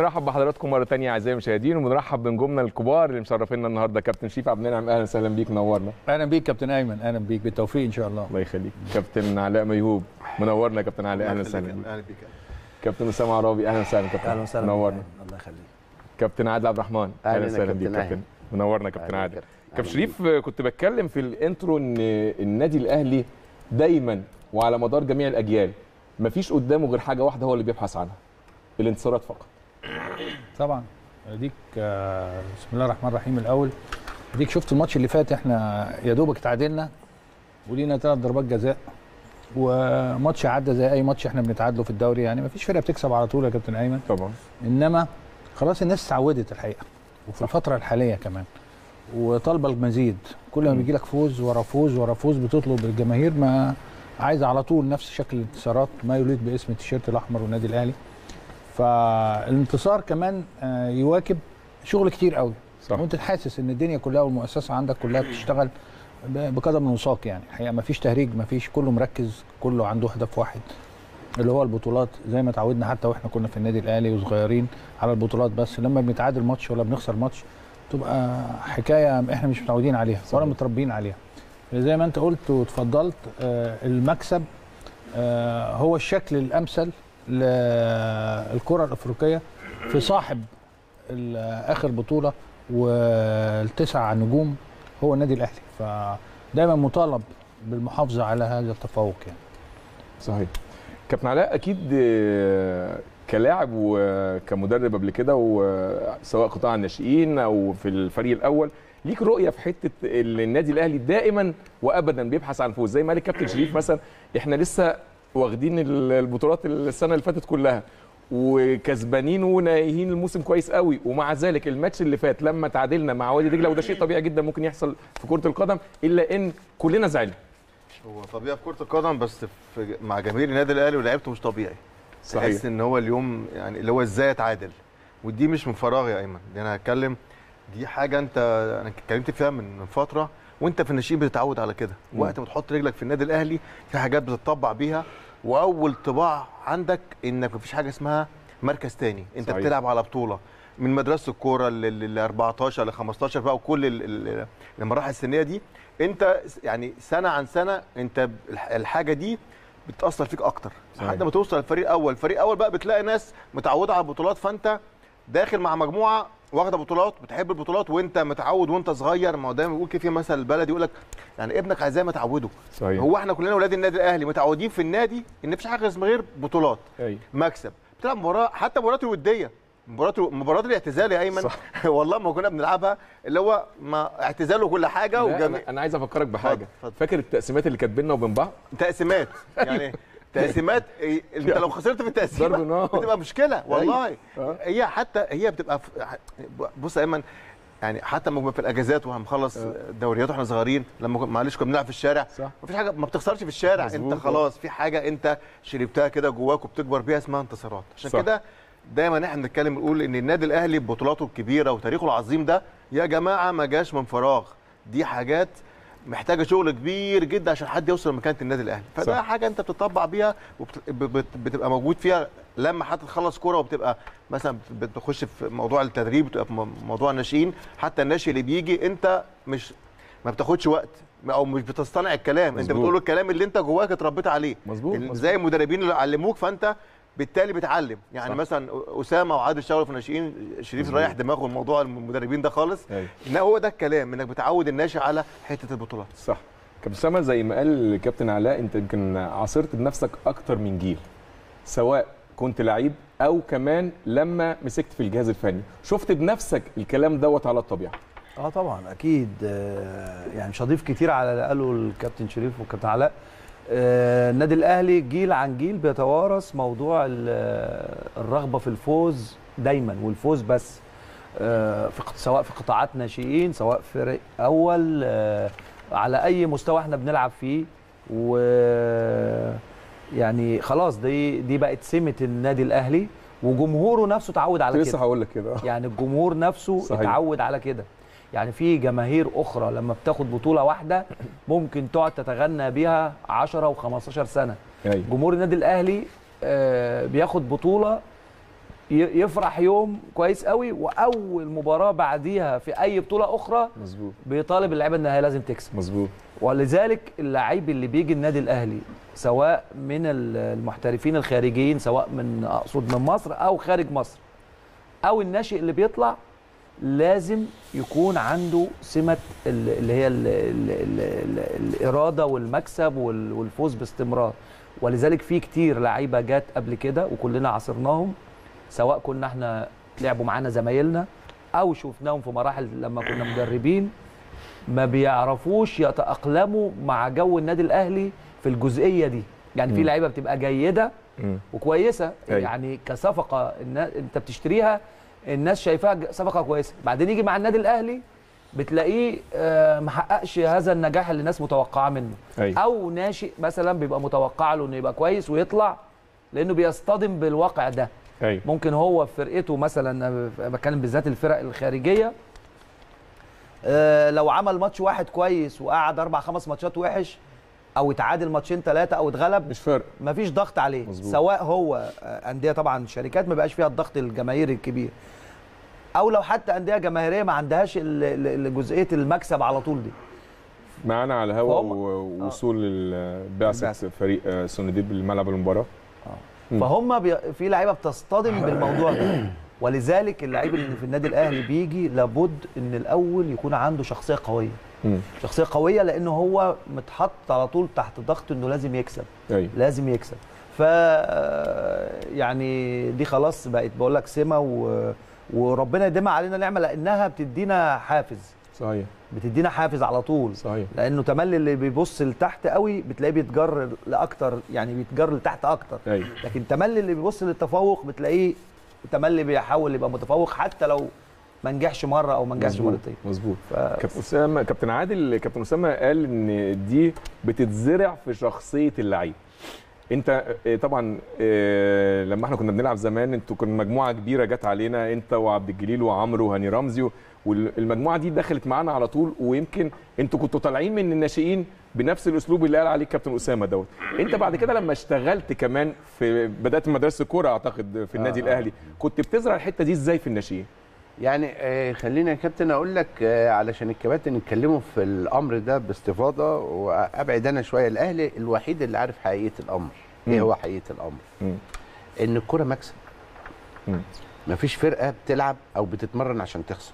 وبنرحب بحضراتكم مرة ثانية أعزائي المشاهدين وبنرحب بنجومنا الكبار اللي مشرفينا النهارده. كابتن شريف عبد المنعم أهلا وسهلا بيك نورنا أهلا بيك كابتن أيمن أهلا بيك بالتوفيق إن شاء الله. الله يخليك. كابتن علاء ميهوب منورنا يا كابتن علاء أهلا وسهلا أهلا بيك. كابتن أسامة عرابي أهلا وسهلا كابتن. أهلا وسهلا منورنا. الله يخليك. كابتن عادل عبد الرحمن أهلا وسهلا كابتن بيك. كابتن. منورنا كابتن عادل. كابتن شريف كنت بتكلم في ال intro إن النادي الأهلي دايما وعلى مدار جميع الأجيال مفيش قدامه غير حاجة واحدة هو اللي بيبحث عنها الانتصارات فقط. طبعا. أديك آه، بسم الله الرحمن الرحيم الأول. أديك شفت الماتش اللي فات؟ إحنا يا دوبك تعادلنا ولينا ثلاث ضربات جزاء وماتش عدى زي أي ماتش إحنا بنتعادله في الدوري يعني. مفيش فرقة بتكسب على طول يا كابتن أيمن. طبعا. إنما خلاص الناس اتعودت الحقيقة وفي الفترة الحالية كمان. وطالبه المزيد كل ما بيجي لك فوز ورا فوز ورا فوز بتطلب الجماهير ما عايزة على طول نفس شكل الانتصارات ما يليق باسم التيشيرت الأحمر والنادي الأهلي. فالانتصار كمان آه، يواكب شغل كتير قوي. صح. وانت حاسس ان الدنيا كلها والمؤسسة عندك كلها بتشتغل بقدم وساق يعني. الحقيقة ما فيش تهريج ما فيش كله مركز كله عنده هدف واحد اللي هو البطولات. زي ما اتعودنا حتى وإحنا كنا في النادي الأهلي وصغيرين على البطولات بس لما بنتعادل ماتش ولا بنخسر ماتش تبقى حكاية إحنا مش متعودين عليها ولا متربيين عليها. زي ما انت قلت وتفضلت آه، المكسب آه، هو الشكل الأمثل للكرة الأفريقية في صاحب آخر بطولة والتسع نجوم هو النادي الأهلي. فدايما مطالب بالمحافظة على هذا التفوق يعني. صحيح. كابتن علاء أكيد آه، كلاعب وكمدرب قبل كده وسواء قطاع الناشئين أو في الفريق الأول ليك رؤية في حتة ال- النادي الأهلي دائما وابدا بيبحث عن الفوز زي ما قال الكابتن شريف مثلا إحنا لسه واخدين ال- البطولات السنة اللي فاتت كلها وكسبانين وناهين الموسم كويس قوي. ومع ذلك الماتش اللي فات لما تعادلنا مع وادي دجلة وده شيء طبيعي جدا ممكن يحصل في كرة القدم إلا إن كلنا زعلنا. هو طبيعي في كرة القدم بس في مع جماهير النادي الأهلي ولعيبته مش طبيعي. تحس إن هو اليوم يعني اللي هو إزاي اتعادل؟ ودي مش من فراغ يا أيمن. دي أنا هتكلم دي حاجة أنت أنا اتكلمت فيها من فترة وانت في الناشئين بتتعود على كده. وقت ما تحط رجلك في النادي الأهلي في حاجات بتطبع بيها وأول طباع عندك إنك مفيش حاجة اسمها مركز تاني انت صحيح. بتلعب على بطولة من مدرسة الكورة ل 14 ل 15 بقى وكل ال- ال- المراحل السنية دي انت يعني سنة عن سنة انت الح- الحاجة دي بتأثر فيك أكتر. لحد ما توصل الفريق الأول الفريق الأول بقى بتلاقي ناس متعودة على البطولات فأنت داخل مع مجموعة واخدة بطولات بتحب البطولات وانت متعود وانت صغير. ما هو دايما بيقول كده في مثل البلدي يقول لك يعني ابنك زي ما تعوده صحيح. هو إحنا كلنا أولاد النادي الأهلي متعودين في النادي ان مفيش حاجة اسمها غير بطولات أيوه مكسب. بتلعب مباراة حتى مباراة الودية مباراة مباراة الاعتزال يا أيمن. والله ما كنا بنلعبها اللي هو ما اعتزال وكل حاجة وجميع. أنا عايز أفكرك بحاجة. فاكر التقسيمات اللي كانت بيننا وبين بعض؟ تقسيمات يعني تقسيمات إيه، أنت لو خسرت في التقسيمة نار. بتبقى مشكلة والله آه. هي حتى هي بتبقى بص يا ايمن يعني حتى لما في الأجازات وهنخلص دوريات وإحنا صغيرين لما معلش كنا بنلعب في الشارع صح. مفيش حاجة ما بتخسرش في الشارع مظبوط. انت خلاص في حاجة أنت شربتها كده جواك وبتكبر بيها اسمها انتصارات عشان. كده دايما إحنا بنتكلم نقول إن النادي الأهلي ببطولاته الكبيرة وتاريخه العظيم ده يا جماعة ما جاش من فراغ دي حاجات محتاجة شغل كبير جدا عشان حد يوصل لمكانة النادي الأهلي فده صح. حاجة أنت بتطبع بيها وبتبقى موجود فيها لما حتى تخلص كورة وبتبقى مثلا بتخش في موضوع التدريب بتبقى في موضوع الناشئين حتى الناشئ اللي بيجي أنت مش ما بتاخدش وقت أو مش بتصطنع الكلام أنت مظبوط. بتقول له الكلام اللي أنت جواك اتربيت عليه مظبوط، ال- مظبوط. زي المدربين اللي علموك فأنت بالتالي بتعلم. يعني صح. مثلا أسامة وعادل اشتغلوا في الناشئين شريف. رايح دماغه الموضوع المدربين ده خالص. أيوه. إن هو ده الكلام إنك بتعود الناشئ على حتة البطولات. صح. كابتن أسامة زي ما قال الكابتن علاء أنت يمكن عاصرت بنفسك أكتر من جيل سواء كنت لعيب أو كمان لما مسكت في الجهاز الفني. شفت بنفسك الكلام دوت على الطبيعة؟ آه طبعا أكيد. آه، يعني مش هضيف كتير على اللي قاله الكابتن شريف والكابتن علاء. النادي الأهلي جيل عن جيل بيتوارث موضوع ال- الرغبة في الفوز دايما والفوز بس آه، في سواء في قطاعات ناشئين سواء فريق أول آه، على أي مستوى إحنا بنلعب فيه. و يعني خلاص دي دي بقت سمة النادي الأهلي وجمهوره نفسه اتعود على لسه كده. هقول لك كده. يعني الجمهور نفسه صحيح. اتعود على كده. يعني في جماهير أخرى لما بتاخد بطولة واحدة ممكن تقعد تتغنى بيها 10 و15 سنة. أيوه. جمهور النادي الأهلي آه، بياخد بطولة يفرح يوم كويس قوي وأول مباراة بعديها في أي بطولة أخرى مظبوط. بيطالب اللعيبة إنها لازم تكسب. مظبوط. ولذلك اللعيب اللي بيجي النادي الأهلي سواء من ال- المحترفين الخارجيين سواء من أقصد من مصر أو خارج مصر أو الناشئ اللي بيطلع لازم يكون عنده سمة ال- اللي هي ال ال ال ال الإرادة والمكسب وال- والفوز باستمرار ولذلك في كتير لعيبة جات قبل كده وكلنا عاصرناهم سواء كنا إحنا لعبوا معانا زمايلنا أو شفناهم في مراحل لما كنا مدربين ما بيعرفوش يتأقلموا مع جو النادي الأهلي في الجزئية دي يعني في مم. لعيبة بتبقى جيدة مم. وكويسة أيوة. يعني كصفقة النا... أنت بتشتريها الناس شايفاها صفقة كويسة. بعدين يجي مع النادي الأهلي بتلاقيه آه، محققش هذا النجاح اللي الناس متوقعة منه. أيوة. أو ناشئ مثلا بيبقى متوقع له إنه يبقى كويس ويطلع لأنه بيصطدم بالواقع ده. أيوه. ممكن هو في فرقته مثلا بتكلم بالذات الفرق الخارجية آه، لو عمل ماتش واحد كويس وقعد أربع خمس ماتشات وحش أو اتعادل ماتشين ثلاثة أو اتغلب مش فارق. مفيش ضغط عليه. مظبوط. سواء هو آه، أندية طبعا شركات ما بقاش فيها الضغط الجماهيري الكبير. أو لو حتى أندية جماهيرية ما عندهاش جزئية المكسب على طول دي. معانا على الهوا فهم- ووصول بعثة البعثة. فريق آه، سونديب لملعب المباراة. فهم بي... في لعيبة بتصطدم بالموضوع ده. ولذلك اللعيب اللي في النادي الأهلي بيجي لابد إن الأول يكون عنده شخصية قوية. مم. شخصية قوية لأنه هو متحط على طول تحت ضغط إنه لازم يكسب. أيوه. لازم يكسب. ف يعني دي خلاص بقت بقول لك سمة و... وربنا يديمها علينا نعمة لأنها بتدينا حافز. صحيح. بتدينا حافز على طول. صحيح. لأنه تملي اللي بيبص لتحت قوي بتلاقيه بيتجر لأكتر يعني بيتجر لتحت أكتر. أيوه. لكن تملي اللي بيبص للتفوق بتلاقيه تملي بيحاول يبقى متفوق حتى لو ما نجحش مرة أو ما نجحش مرتين. مظبوط. ف... كابتن أسامة كابتن عادل كابتن أسامة قال إن دي بتتزرع في شخصية اللعيب. أنت آه، طبعا آه، لما إحنا كنا بنلعب زمان أنتوا كان مجموعة كبيرة جت علينا أنت وعبد الجليل وعمرو وهاني رمزي والمجموعة دي دخلت معانا على طول ويمكن أنتوا كنتوا طالعين من الناشئين بنفس الأسلوب اللي قال عليه كابتن أسامة دوت. أنت بعد كده لما اشتغلت كمان في بدأت مدرسة الكوره أعتقد في النادي آه. الأهلي كنت بتزرع الحتة دي إزاي في الناشئين؟ يعني آه، خليني يا كابتن أقول لك آه، علشان الكباتن يتكلموا في الأمر ده باستفاضة وأبعد أنا شوية الأهلي الوحيد اللي عارف حقيقة الأمر إيه. هو حقيقة الأمر مم. إن الكرة مكسب. مفيش فرقة بتلعب أو بتتمرن عشان تخسر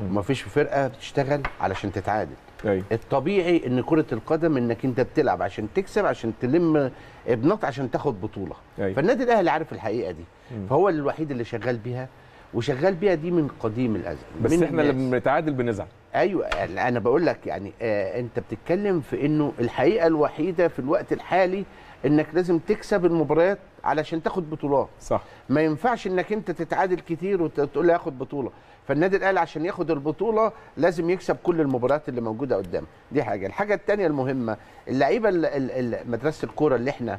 مم. ومفيش فرقة بتشتغل علشان تتعادل أيوه الطبيعي إن كرة القدم إنك أنت بتلعب عشان تكسب عشان تلم ابنات عشان تاخد بطولة أيوه فالنادي الأهلي عارف الحقيقة دي مم. فهو الوحيد اللي شغال بيها وشغال بيها دي من قديم الأزل بس من إحنا. لما بنتعادل بنزعل. أيوه أنا بقول لك يعني آه أنت بتتكلم في إنه الحقيقة الوحيدة في الوقت الحالي إنك لازم تكسب المباريات علشان تاخد بطولات. صح. ما ينفعش إنك أنت تتعادل كتير وتقول لي هاخد بطولة. فالنادي الأهلي عشان ياخد البطولة لازم يكسب كل المباريات اللي موجودة قدامه. دي حاجة. الحاجة الثانية المهمة اللعيبة ال- ال- ال- مدرسة الكورة اللي إحنا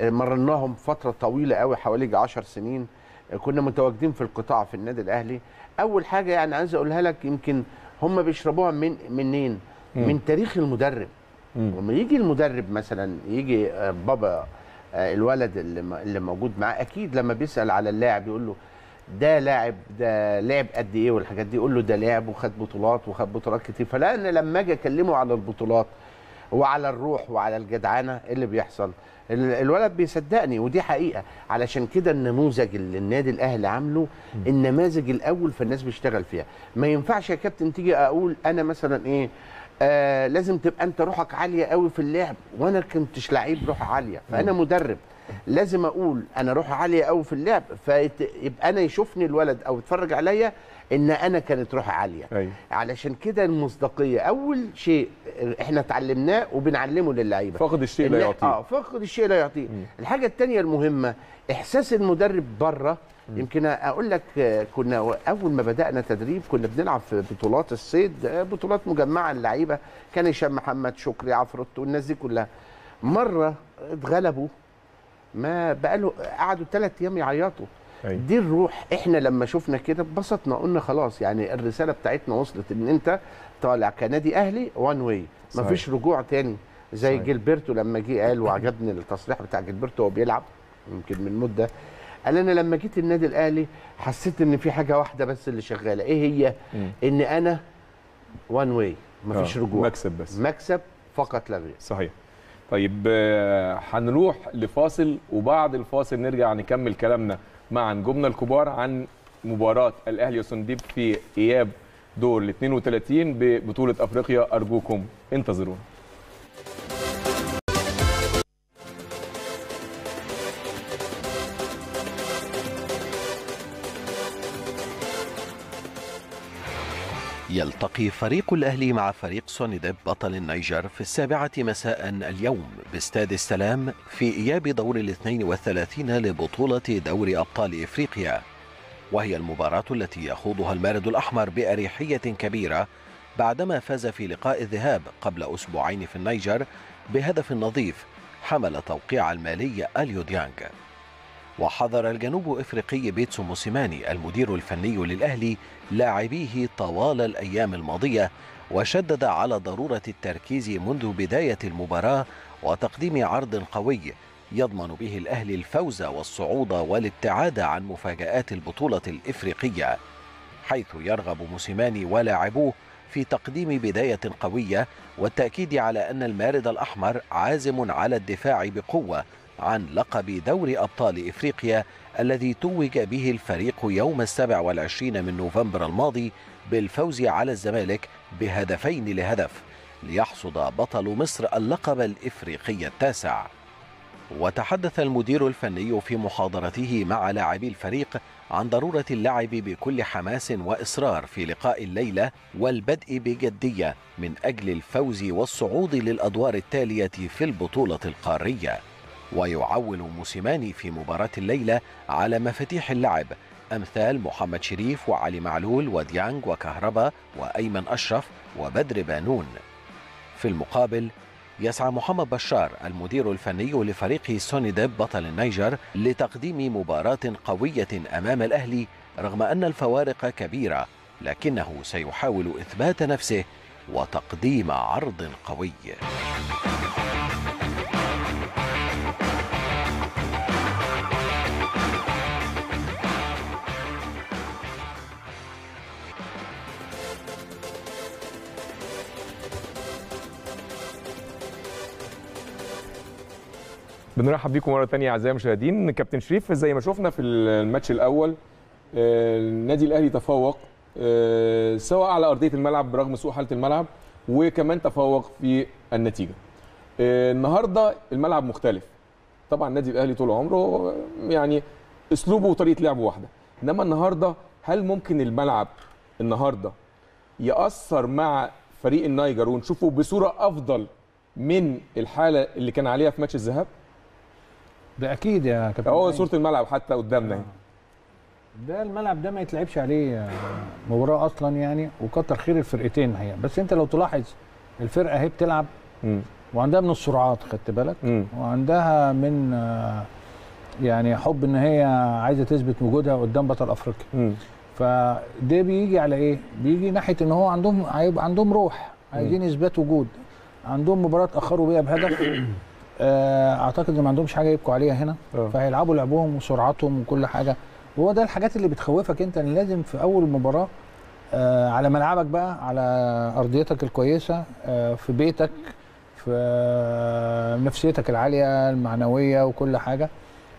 مرناهم فترة طويلة قوي حوالي 10 سنين كنا متواجدين في القطاع في النادي الأهلي. أول حاجة يعني عايز أقولها لك يمكن هم بيشربوها من منين؟ مم. من تاريخ المدرب. لما يجي المدرب مثلا يجي آه، بابا آه، الولد اللي اللي موجود معاه أكيد لما بيسأل على اللاعب يقول له ده لاعب ده لعب قد إيه والحاجات دي يقول له ده لعب وخد بطولات وخد بطولات كتير. فلا أنا لما أجي أكلمه على البطولات وعلى الروح وعلى الجدعنة إيه اللي بيحصل؟ الولد بيصدقني ودي حقيقة. علشان كده النموذج اللي النادي الأهلي عامله النماذج الأول فالناس بيشتغل فيها. ما ينفعش يا كابتن تيجي أقول أنا مثلا إيه آه لازم تبقى أنت روحك عالية قوي في اللعب وأنا كنتش لعيب روح عالية فأنا مدرب. لازم أقول أنا روح عالية قوي في اللعب فيبقى أنا يشوفني الولد أو يتفرج عليا إن أنا كانت روحي عالية. أيوه علشان كده المصداقية أول شيء إحنا اتعلمناه وبنعلمه للعيبة. فاقد الشيء لا يعطيه. آه فقد الشيء لا يعطيه. الحاجة الثانية المهمة إحساس المدرب بره يمكن أقول لك كنا أول ما بدأنا تدريب كنا بنلعب في بطولات الصيد بطولات مجمعة اللعيبة. كان هشام محمد شكري عفروتو والناس دي كلها. مرة اتغلبوا ما بقاله قعدوا ثلاث أيام يعيطوا. أيوة. دي الروح. إحنا لما شفنا كده اتبسطنا قلنا خلاص يعني الرسالة بتاعتنا وصلت إن أنت طالع كنادي أهلي وان واي. مفيش رجوع تاني. زي صحيح. جilberto لما جه قال وعجبني التصريح بتاع جilberto وهو بيلعب يمكن من مده قال أنا لما جيت النادي الأهلي حسيت إن في حاجة واحدة بس اللي شغالة. إيه هي؟ مم. إن أنا وان واي مفيش آه، رجوع. مكسب بس. مكسب فقط لا غير. صحيح. طيب آه، هنروح لفاصل وبعد الفاصل نرجع نكمل كلامنا. مع نجومنا الكبار عن مباراة الأهلي وسنديب في إياب دور ال 32 ببطولة أفريقيا أرجوكم. انتظرونا. يلتقي فريق الأهلي مع فريق سونديب بطل النيجر في السابعة مساء اليوم. باستاد السلام في إياب دور الاثنين والثلاثين لبطولة دوري أبطال إفريقيا. وهي المباراة التي يخوضها المارد الأحمر بأريحية كبيرة بعدما فاز في لقاء الذهاب قبل أسبوعين في النيجر بهدف نظيف حمل توقيع المالي أليو ديانج. وحضر الجنوب إفريقي بيتسو موسيماني المدير الفني للأهلي لاعبيه طوال الأيام الماضية وشدد على ضرورة التركيز منذ بداية المباراة وتقديم عرض قوي يضمن به الأهلي الفوز والصعود والابتعاد عن مفاجآت البطولة الإفريقية حيث يرغب موسيماني ولاعبوه في تقديم بداية قوية والتأكيد على أن المارد الأحمر عازم على الدفاع بقوة عن لقب دوري أبطال إفريقيا الذي توج به الفريق يوم السابع والعشرين من نوفمبر الماضي بالفوز على الزمالك بهدفين لهدف ليحصد بطل مصر اللقب الإفريقي التاسع. وتحدث المدير الفني في محاضرته مع لاعبي الفريق عن ضرورة اللعب بكل حماس وإصرار في لقاء الليلة والبدء بجدية من أجل الفوز والصعود للأدوار التالية في البطولة القارية. ويعول موسيماني في مباراة الليلة على مفاتيح اللعب. أمثال محمد شريف وعلي معلول وديانج وكهربا وأيمن أشرف وبدر بانون. في المقابل يسعى محمد بشار المدير الفني لفريق سونيدب بطل النيجر لتقديم مباراة قوية أمام الأهلي رغم أن الفوارق كبيرة لكنه سيحاول إثبات نفسه وتقديم عرض قوي. بنرحب بيكم مرة ثانية أعزائي المشاهدين. كابتن شريف زي ما شفنا في الماتش الأول آه، النادي الأهلي تفوق آه، سواء على أرضية الملعب برغم سوء حالة الملعب وكمان تفوق في النتيجة. آه، النهارده الملعب مختلف. طبعا النادي الأهلي طول عمره يعني أسلوبه وطريقة لعبه واحدة. إنما النهارده هل ممكن الملعب النهارده يأثر مع فريق النيجر ونشوفه بصورة أفضل من الحالة اللي كان عليها في ماتش الذهاب؟ ده أكيد يا كابتن هو. صورة الملعب حتى قدامنا هنا ده الملعب ده ما يتلعبش عليه مباراة أصلا يعني وكتر خير الفرقتين الحقيقة بس أنت لو تلاحظ الفرقة أهي بتلعب مم. وعندها من السرعات خدت بالك مم. وعندها من آه، يعني حب إن هي عايزة تثبت وجودها قدام بطل أفريقيا. فده بيجي على إيه بيجي ناحية إن هو عندهم هيبقى عندهم روح عايزين إثبات وجود عندهم مباراة اتاخروا بيها بهدف آه، أعتقد إن ما عندهمش حاجة يبكوا عليها هنا. آه. فهيلعبوا لعبهم وسرعتهم وكل حاجة. وهو ده الحاجات اللي بتخوفك أنت إن لازم في أول مباراه آه، على ملعبك بقى على أرضيتك الكويسة آه، في بيتك في آه، نفسيتك العالية المعنوية وكل حاجة.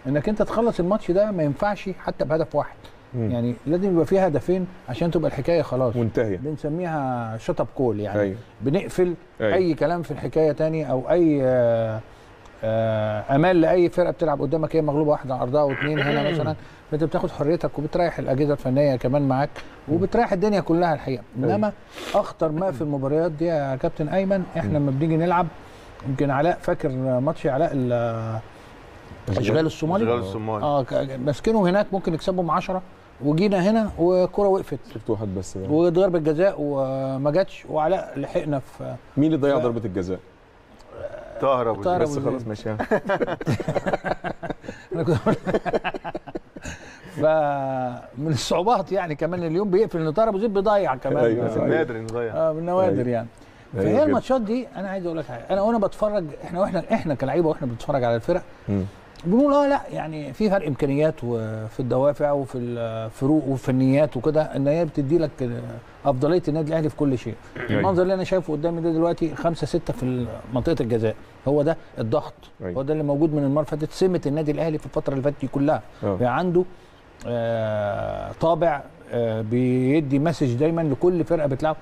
إنك أنت تخلص الماتش ده ما ينفعش حتى بهدف واحد. مم. يعني لازم يبقى فيه هدفين عشان تبقى الحكاية خلاص. منتهية. بنسميها shut up كول يعني. أيوه. بنقفل أيوة. أي كلام في الحكاية تاني أو أي آه، آه، أمال لأي فرقة بتلعب قدامك هي مغلوبة واحدة على أرضها واثنين هنا مثلا فأنت بتاخد حريتك وبتريح الأجهزة الفنية كمان معاك وبتريح الدنيا كلها الحقيقة. إنما أخطر ما في المباريات دي يا كابتن أيمن إحنا لما بنيجي نلعب يمكن علاء فاكر ماتش علاء ال- اشغال الصومالي؟ الصومالي. آه ماسكينهم هناك ممكن يكسبهم 10 وجينا هنا والكرة وقفت. شفت واحد بس بقى. وضربة جزاء وما جاتش وعلاء لحقنا في مين اللي ضيع ف- ضربة الجزاء؟ زيد. بس خلاص. ماشي ها. أنا كنت فمن الصعوبات يعني كمان اليوم بيقفل ان ابو زيد بيضيع كمان أيوة. بس النادر إنه ضيع آه من النوادر أيوة. يعني أيوة فهي. الماتشات دي أنا عايز أقول لك حاجة أنا وأنا بتفرج إحنا وإحنا إحنا كلعيبه وإحنا بنتفرج على الفرق. بنقول آه لا يعني في فرق إمكانيات وفي الدوافع وفي الفروق وفي النيات وكده ان هي بتدي لك أفضلية النادي الأهلي في كل شيء المنظر اللي أنا شايفه قدامي ده دلوقتي خمسة ستة في منطقة الجزاء هو ده الضغط أيوة. هو ده اللي موجود من المره اللي فاتت سمة النادي الأهلي في الفترة اللي فاتت دي كلها آه. يعني عنده آه طابع آه بيدي مسج دايما لكل فرقة بتلعب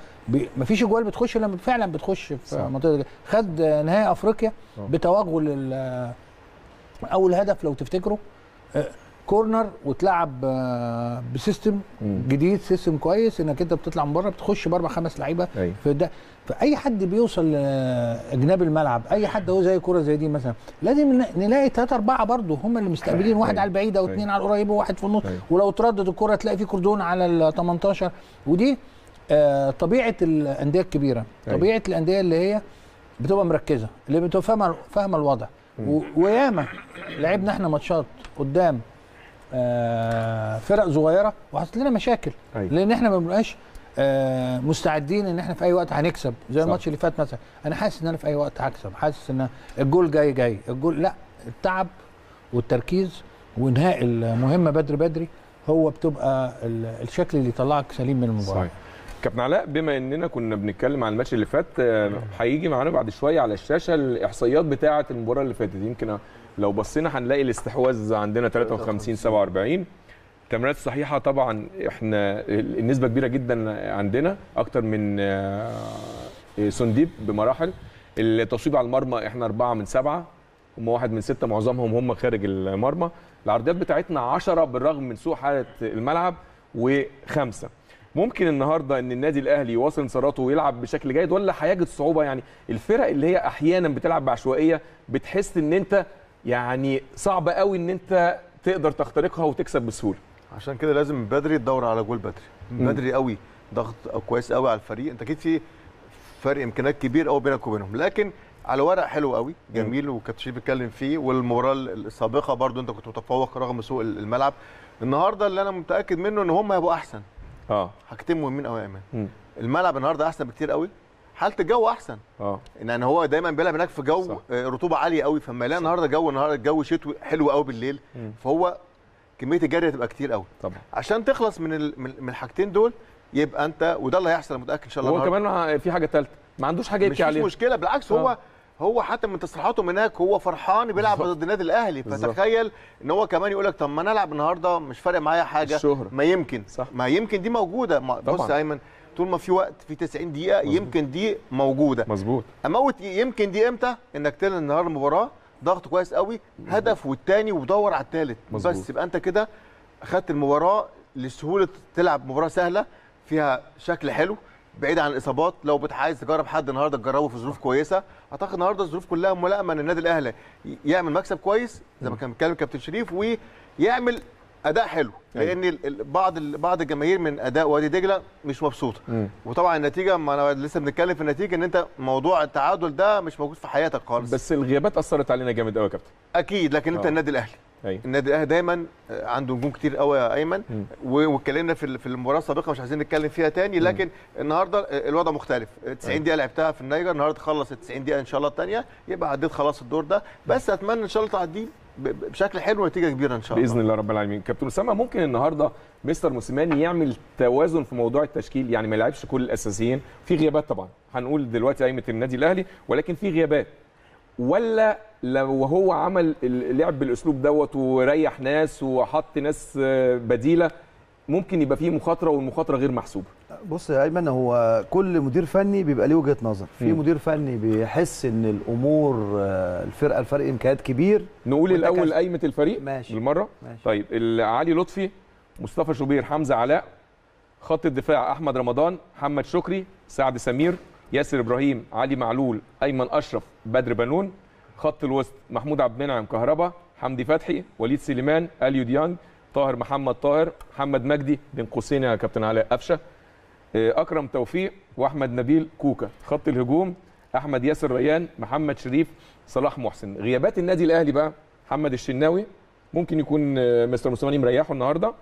مفيش أجوال بتخش لما فعلا بتخش في صح. منطقة الجزاء. خد نهائي أفريقيا آه. بتوغل أول هدف لو تفتكروا آه، كورنر وتلعب آه، ب system. جديد system كويس إنك أنت بتطلع من بره بتخش بأربع خمس لعيبة أيوة. في ده فاي حد بيوصل لاجناب الملعب أي حد هو زي كوره زي دي مثلا لازم نلاقي ثلاثة أربعة برضه هم اللي مستقبلين واحد أيوة. على البعيده واثنين أيوة. على القريبه وواحد في النص أيوة. ولو تردد الكرة تلاقي في كردون على ال 18 ودي آه، طبيعة الأندية الكبيرة أيوة. طبيعة الأندية اللي هي بتبقى مركزة اللي بتبقى فاهمة فاهمة الوضع وياما. لعبنا إحنا ماتشات قدام آه، فرق صغيرة وحصلت لنا مشاكل. أيوة. لأن إحنا ما بنبقاش آه، مستعدين إن إحنا في أي وقت هنكسب. زي. الماتش اللي فات مثلا. أنا حاسس إن أنا في أي وقت هكسب. حاسس إن الجول جاي جاي. الجول لأ التعب والتركيز وإنهاء المهمة بدري بدري هو بتبقى ال- الشكل اللي يطلعك سليم من المباراة. صحيح. كابتن علاء بما إننا كنا بنتكلم عن الماتش اللي فات آه، هيجي معانا بعد شوية على الشاشة الإحصائيات بتاعة المباراة اللي فاتت. يمكن لو بصينا هنلاقي الاستحواذ عندنا 53 47 التمريرات الصحيحه طبعا إحنا النسبة كبيرة جدا عندنا أكتر من آه، سنديب بمراحل. التصويب على المرمى إحنا أربعة من سبعة هم واحد من ستة معظمهم هم خارج المرمى. العرضيات بتاعتنا 10 بالرغم من سوء حالة الملعب وخمسة. ممكن النهارده إن النادي الأهلي يواصل انتصاراته ويلعب بشكل جيد ولا هيجد صعوبة؟ يعني الفرق اللي هي أحيانا بتلعب بعشوائية بتحس إن أنت يعني صعب قوي إن أنت تقدر تخترقها وتكسب بسهولة. عشان كده لازم بدري تدور على جول بدري. بدري قوي. ضغط كويس قوي على الفريق. أنت أكيد في فرق إمكانيات كبير قوي بينك وبينهم. لكن على ورق حلو قوي جميل وكابتن شريف بيتكلم فيه والمباراة السابقة برضو أنت كنت متفوق رغم سوء الملعب. النهارده اللي أنا متأكد منه إن هم هيبقوا أحسن. آه. حاجتين مهمين قوي يا ايمن. الملعب النهارده أحسن بكتير قوي حالة الجو أحسن. آه. يعني هو دايما بيلعب هناك في جو صح. آه، رطوبة عالية قوي فلما يلاقي النهارده جو النهارده الجو شتوي حلو قوي بالليل. مم. فهو كمية الجري هتبقى كتير قوي طبعا. عشان تخلص من ال- من الحاجتين دول يبقى أنت وده اللي هيحصل متأكد إن شاء الله هو. كمان في حاجة ثالثه ما عندوش حاجة مش يبكي عليها. مشكلة. بالعكس آه. هو هو حتى من تصريحاته من هناك هو فرحان بيلعب. ضد النادي الأهلي. فتخيل إن هو كمان يقول لك طب ما أنا العب النهارده مش فارق معايا حاجة الشهرة. ما يمكن صح. ما يمكن دي موجودة ما بص طبعاً. يا أيمن طول ما في وقت في 90 دقيقة مظبوط. يمكن دي موجودة مظبوط أموت يمكن دي إمتى إنك تنهي النهارده المباراه ضغط كويس قوي هدف والتاني ودور على التالت مظبوط. بس يبقى أنت كده أخدت المباراة لسهولة تلعب مباراة سهلة فيها شكل حلو بعيد عن الإصابات لو بت- عايز تجرب حد النهارده تجربه في ظروف كويسة أعتقد النهارده الظروف كلها ملائمة إن النادي الأهلي يعمل مكسب كويس زي ما كان بيتكلم كابتن شريف ويعمل أداء حلو أيوة. لأن ال- بعض بعض الجماهير من أداء وادي دجلة مش مبسوطة مم. وطبعا النتيجة ما أنا لسه بنتكلم في النتيجة إن أنت موضوع التعادل ده مش موجود في حياتك خالص بس الغيابات أثرت علينا جامد قوي يا كابتن أكيد لكن أنت آه. النادي الأهلي أيوه. النادي الأهلي دايما آه، عنده نجوم كتير قوي يا أيمن. واتكلمنا في ال- في المباراة السابقة مش عايزين نتكلم فيها تاني لكن النهارده آه، الوضع مختلف. آه، 90 دقيقة لعبتها في النيجر النهارده تخلص ال 90 دقيقة إن شاء الله الثانية يبقى عديت خلاص الدور ده. بس أتمنى إن شاء الله تعديه بشكل حلو ونتيجة كبيرة إن شاء الله بإذن الله. رب العالمين. كابتن أسامة ممكن النهارده مستر موسيماني يعمل توازن في موضوع التشكيل؟ يعني ما يلعبش كل الأساسيين. في غيابات طبعا. هنقول دلوقتي قائمه النادي الأهلي ولكن في غيابات. ولا لو هو عمل اللعب بالأسلوب دوت وريح ناس وحط ناس آه، بديلة ممكن يبقى فيه مخاطرة والمخاطرة غير محسوبة بص يا أيمن هو كل مدير فني بيبقى ليه وجهة نظر في. مدير فني بيحس إن الأمور آه، الفرقة الفرق إمكانيات كبير نقول الأول قائمه الفريق ماشي. بالمرة ماشي. طيب علي لطفي مصطفى شوبير حمزة علاء خط الدفاع أحمد رمضان محمد شكري سعد سمير ياسر إبراهيم علي معلول أيمن أشرف بدر بنون خط الوسط محمود عبد المنعم كهربا حمدي فتحي وليد سليمان اليو ديانج طاهر محمد طاهر محمد مجدي بين قوسين يا كابتن علاء قفشة آه، أكرم توفيق وأحمد نبيل كوكا. خط الهجوم أحمد ياسر ريان محمد شريف صلاح محسن. غيابات النادي الأهلي بقى محمد الشناوي ممكن يكون آه، مستر موسيماني مريحه النهارده.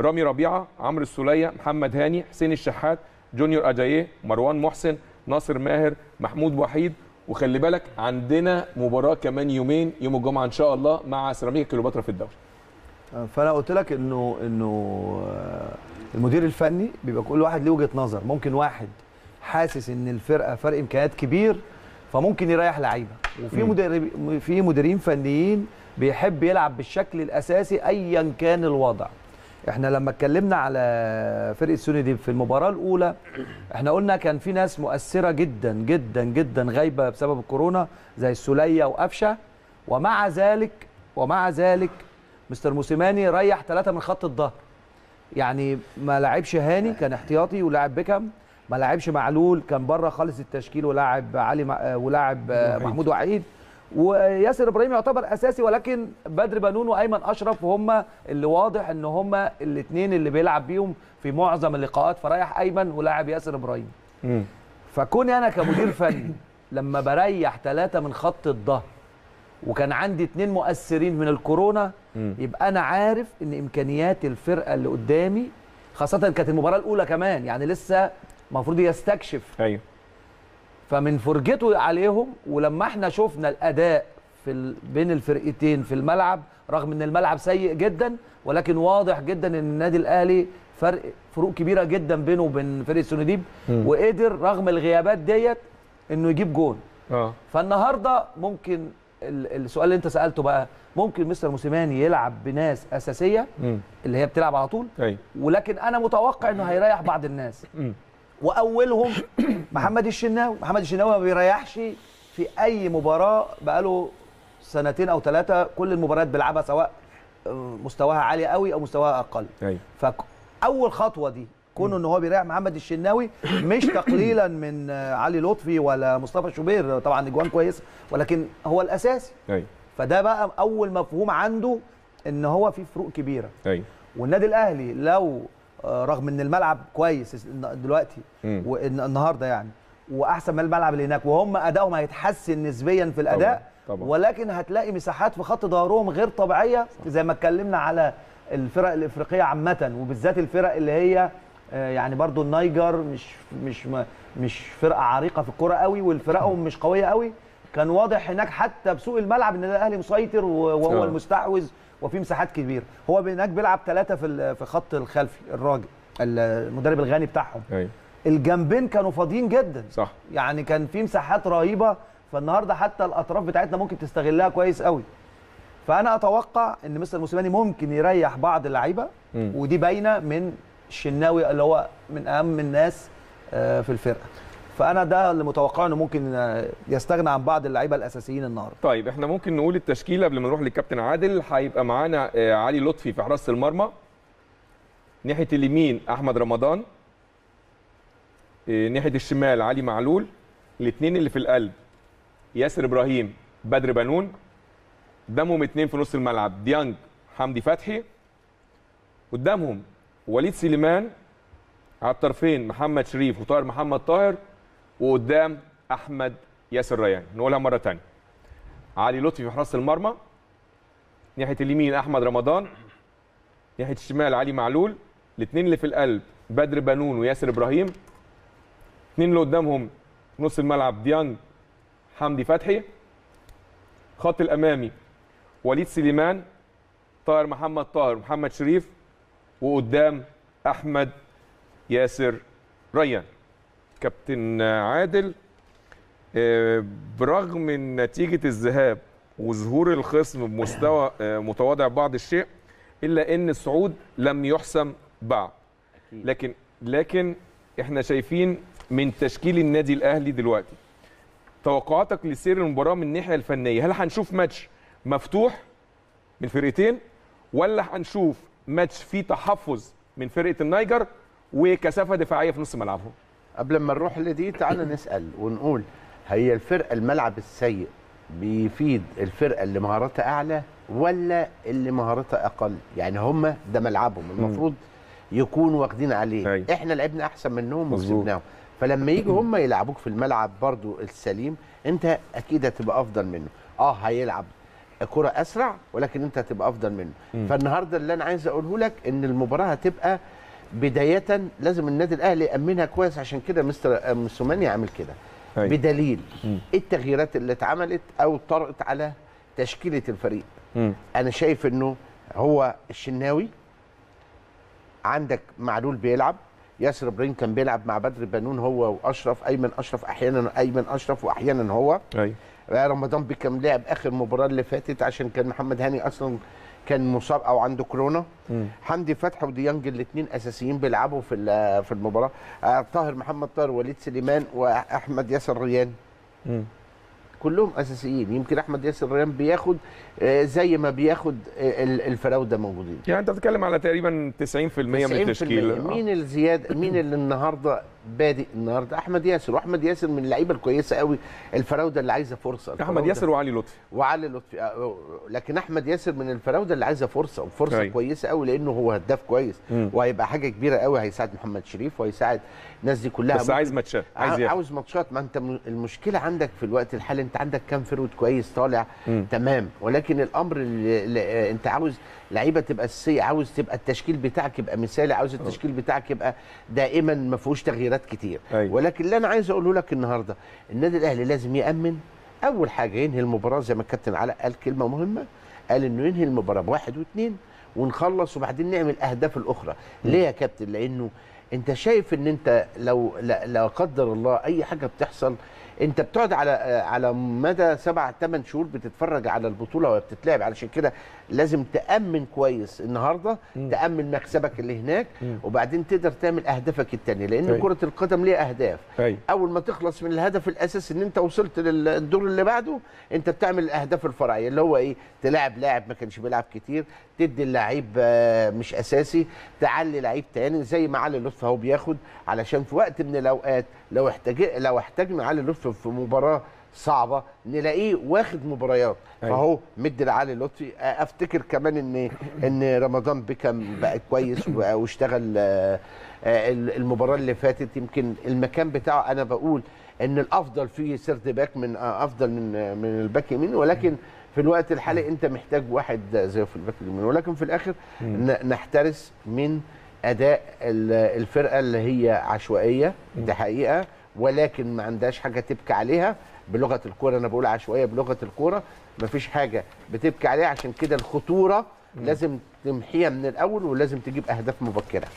رامي ربيعة عمرو السولية محمد هاني حسين الشحات جونيور أجاييه مروان محسن ناصر ماهر محمود وحيد. وخلي بالك عندنا مباراة كمان يومين يوم الجمعة إن شاء الله مع سيراميكا كليوباترا في الدوري. فأنا قلت لك إنه إنه آه، المدير الفني بيبقى كل واحد ليه وجهة نظر. ممكن واحد حاسس إن الفرقة فرق إمكانيات كبير فممكن يريح لعيبة. وفي. مدرب في مديرين فنيين بيحب يلعب بالشكل الأساسي ايا كان الوضع. إحنا لما اتكلمنا على فرقة سوني دي في المباراة الأولى إحنا قلنا كان في ناس مؤثرة جدا جدا جدا غايبة بسبب الكورونا زي السوليه وقفشة. ومع ذلك ومع ذلك مستر موسيماني ريح ثلاثة من خط الظهر. يعني ما لعبش هاني كان احتياطي ولاعب بيكهام. ما لعبش معلول كان بره خالص التشكيل ولاعب علي وحيد. محمود وعيد. وياسر إبراهيم يعتبر أساسي ولكن بدر بنون وأيمن أشرف هم اللي واضح إن هم الاثنين اللي بيلعب بيهم في معظم اللقاءات فريح أيمن ولاعب ياسر إبراهيم. فكوني أنا كمدير فني لما بريح ثلاثة من خط الظهر وكان عندي اثنين مؤثرين من الكورونا. يبقى أنا عارف إن إمكانيات الفرقة اللي قدامي خاصة كانت المباراة الأولى كمان يعني لسه المفروض يستكشف أيوه فمن فرجته عليهم ولما إحنا شفنا الأداء في ال... بين الفرقتين في الملعب رغم إن الملعب سيء جدا ولكن واضح جدا إن النادي الأهلي فرق فروق كبيرة جدا بينه وبين فرقه سونيديب. وقدر رغم الغيابات ديت إنه يجيب جون آه فالنهاردة ممكن ال- السؤال اللي أنت سألته بقى ممكن مستر موسيماني يلعب بناس أساسية مم. اللي هي بتلعب على طول أيوه ولكن أنا متوقع إنه هيريح بعض الناس مم. وأولهم محمد الشناوي. محمد الشناوي ما بيريحش في أي مباراة بقاله سنتين أو ثلاثة كل المباريات بيلعبها سواء آه، مستواها عالي قوي أو مستواها أقل. أيوه فاول خطوة دي كونه إن هو بيريح محمد الشناوي مش تقليلا من علي لطفي ولا مصطفى شوبير طبعا إجوان كويسه ولكن هو الأساسي. أيوه فده بقى أول مفهوم عنده إن هو في فروق كبيرة. أيوه والنادي الأهلي لو رغم إن الملعب كويس دلوقتي. والنهارده يعني وأحسن من الملعب اللي هناك وهم ادائهم هيتحسن نسبيا في الأداء طبعاً، طبعاً. ولكن هتلاقي مساحات في خط ظهرهم غير طبيعية زي ما اتكلمنا على الفرق الإفريقية عامة وبالذات الفرق اللي هي آه، يعني برضو النيجر مش مش مش فرقة عريقة في الكورة قوي والفرقهم مش قوية قوي كان واضح هناك حتى بسوق الملعب إن الاهلي مسيطر وهو آه. المستحوذ وفي مساحات كبيرة. هو هناك بيلعب ثلاثة في في خط الخلفي الراجل المدرب الغاني بتاعهم. أيوه الجنبين كانوا فاضيين جدا. صح. يعني كان في مساحات رهيبة فالنهاردة حتى الأطراف بتاعتنا ممكن تستغلها كويس قوي. فأنا أتوقع إن مستر موسيماني ممكن يريح بعض اللعيبة. ودي باينة من الشناوي اللي هو من أهم الناس آه، في الفرقة. فأنا ده اللي متوقعه إنه ممكن آه، يستغنى عن بعض اللعيبة الأساسيين النهارده. طيب إحنا ممكن نقول التشكيلة قبل ما نروح للكابتن عادل. هيبقى معانا آه، علي لطفي في حراسة المرمى ناحية اليمين أحمد رمضان آه، ناحية الشمال علي معلول الاثنين اللي في القلب ياسر إبراهيم بدر بنون قدامهم اثنين في نص الملعب ديانج حمدي فتحي قدامهم وليد سليمان على الطرفين محمد شريف وطاهر محمد طاهر وقدام أحمد ياسر ريان. نقولها مرة ثانية علي لطفي في حراسة المرمى. ناحية اليمين أحمد رمضان. ناحية الشمال علي معلول. الاثنين اللي في القلب بدر بنون وياسر إبراهيم. الاثنين اللي قدامهم نص الملعب ديانج حمدي فتحي. خط الأمامي وليد سليمان طاهر محمد طاهر محمد شريف وقدام أحمد ياسر ريان. كابتن عادل آه، برغم من نتيجة الذهاب وظهور الخصم بمستوى آه، متواضع بعض الشيء إلا إن الصعود لم يحسم بعد لكن لكن إحنا شايفين من تشكيل النادي الأهلي دلوقتي توقعاتك لسير المباراة من الناحية الفنية هل هنشوف ماتش مفتوح من فرقتين ولا هنشوف ماتش فيه تحفظ من فرقة النيجر وكثافة دفاعية في نص ملعبهم؟ قبل ما نروح لدي تعالى نسأل ونقول هي الفرقة الملعب السيء بيفيد الفرقة اللي مهاراتها أعلى ولا اللي مهاراتها أقل؟ يعني هم ده ملعبهم المفروض يكونوا واخدين عليه. أيوة. إحنا لعبنا أحسن منهم. وكسبناهم. فلما يجوا هم يلعبوك في الملعب برضو السليم أنت أكيد هتبقى أفضل منه. آه هيلعب كرة أسرع ولكن أنت هتبقى أفضل منه. فالنهاردة اللي أنا عايز أقوله لك إن المباراة هتبقى بداية لازم النادي الأهلي يأمنها كويس عشان كده مستر موسوماني عامل كده أيوة. بدليل مم. إيه التغييرات اللي اتعملت أو طرقت على تشكيلة الفريق مم. أنا شايف إنه هو الشناوي عندك معلول بيلعب ياسر إبراهيم كان بيلعب مع بدر بنون هو وأشرف أيمن أشرف أحيانا أيمن أشرف واحيانا هو أيوه رمضان بيكم لعب آخر مباراة اللي فاتت عشان كان محمد هاني أصلا كان مصاب أو عنده كورونا. حمدي فتحي وديانج الاثنين أساسيين بيلعبوا في في المباراة. آه، طاهر محمد طاهر وليد سليمان وأحمد ياسر ريان. مم. كلهم أساسيين. يمكن أحمد ياسر ريان بياخد آه، زي ما بياخد آه، ال- الفراوده موجودين. يعني أنت بتتكلم على تقريبا 90% من 90% التشكيل مين الزيادة؟ مين اللي النهارده بادئ النهارده. أحمد ياسر وأحمد ياسر من اللعيبة الكويسة قوي الفراودة اللي عايزة فرصة. أحمد ياسر وعلي لطفي. وعلي لطفي آه، لكن أحمد ياسر من الفراودة اللي عايزة فرصة وفرصة أيوة. كويسة قوي لأنه هو هداف كويس. وهيبقى حاجة كبيرة قوي هيساعد محمد شريف وهيساعد الناس دي كلها. بس ممكن- عايز ماتشات عايز ياخد. عاوز ماتشات. ما أنت م- المشكلة عندك في الوقت الحالي أنت عندك كام فرود كويس طالع؟ مم. تمام. ولكن الأمر اللي اللي أنت عاوز لعيبة تبقى اساسيه عاوز تبقى التشكيل بتاعك يبقى مثالي عاوز التشكيل بتاعك يبقى دائما ما فيهوش تغييرات كتير. أيوة. ولكن اللي أنا عايز أقوله لك النهارده النادي الأهلي لازم يأمن أول حاجة ينهي المباراة زي ما الكابتن علاء قال كلمة مهمة قال إنه ينهي المباراة بواحد واثنين ونخلص وبعدين نعمل الاهداف الأخرى. ليه يا كابتن؟ لأنه أنت شايف إن أنت لو لا, لا قدر الله أي حاجة بتحصل أنت بتقعد على على مدى سبع ثمان شهور بتتفرج على البطولة وهي بتتلعب. علشان كده لازم تأمن كويس النهارده تأمن مكسبك اللي هناك وبعدين تقدر تعمل أهدافك الثانية لأن أيوة. كرة القدم ليها أهداف. أيوه. أول ما تخلص من الهدف الأساسي إن أنت وصلت للدور اللي بعده أنت بتعمل الأهداف الفرعية اللي هو إيه؟ تلاعب لاعب ما كانش بيلعب كتير تدي اللعيب آه، مش أساسي تعلي لعيب تاني زي ما علي لطفي هو بياخد علشان في وقت من الأوقات لو احتاج لو احتاجنا علي لطفي في مباراة صعبة نلاقيه واخد مباريات. أيوة. فهو مدي لعلي لطفي. أفتكر كمان ان إن رمضان بيكم بقى كويس واشتغل آه، آه، المباراة اللي فاتت. يمكن المكان بتاعه أنا بقول إن الأفضل فيه سيرد باك من آه، أفضل من من ال back يمين. ولكن في الوقت الحالي أنت محتاج واحد زي في ال back اليمين. ولكن في الآخر نحترس من أداء ال- الفرقة اللي هي عشوائية دي حقيقة. ولكن ما عندهاش حاجة تبكي عليها. بلغة الكورة أنا بقول عشوائية بلغة الكورة مفيش حاجة بتبكي عليها. عشان كده الخطورة لازم تمحيها من الأول ولازم تجيب أهداف مبكرة.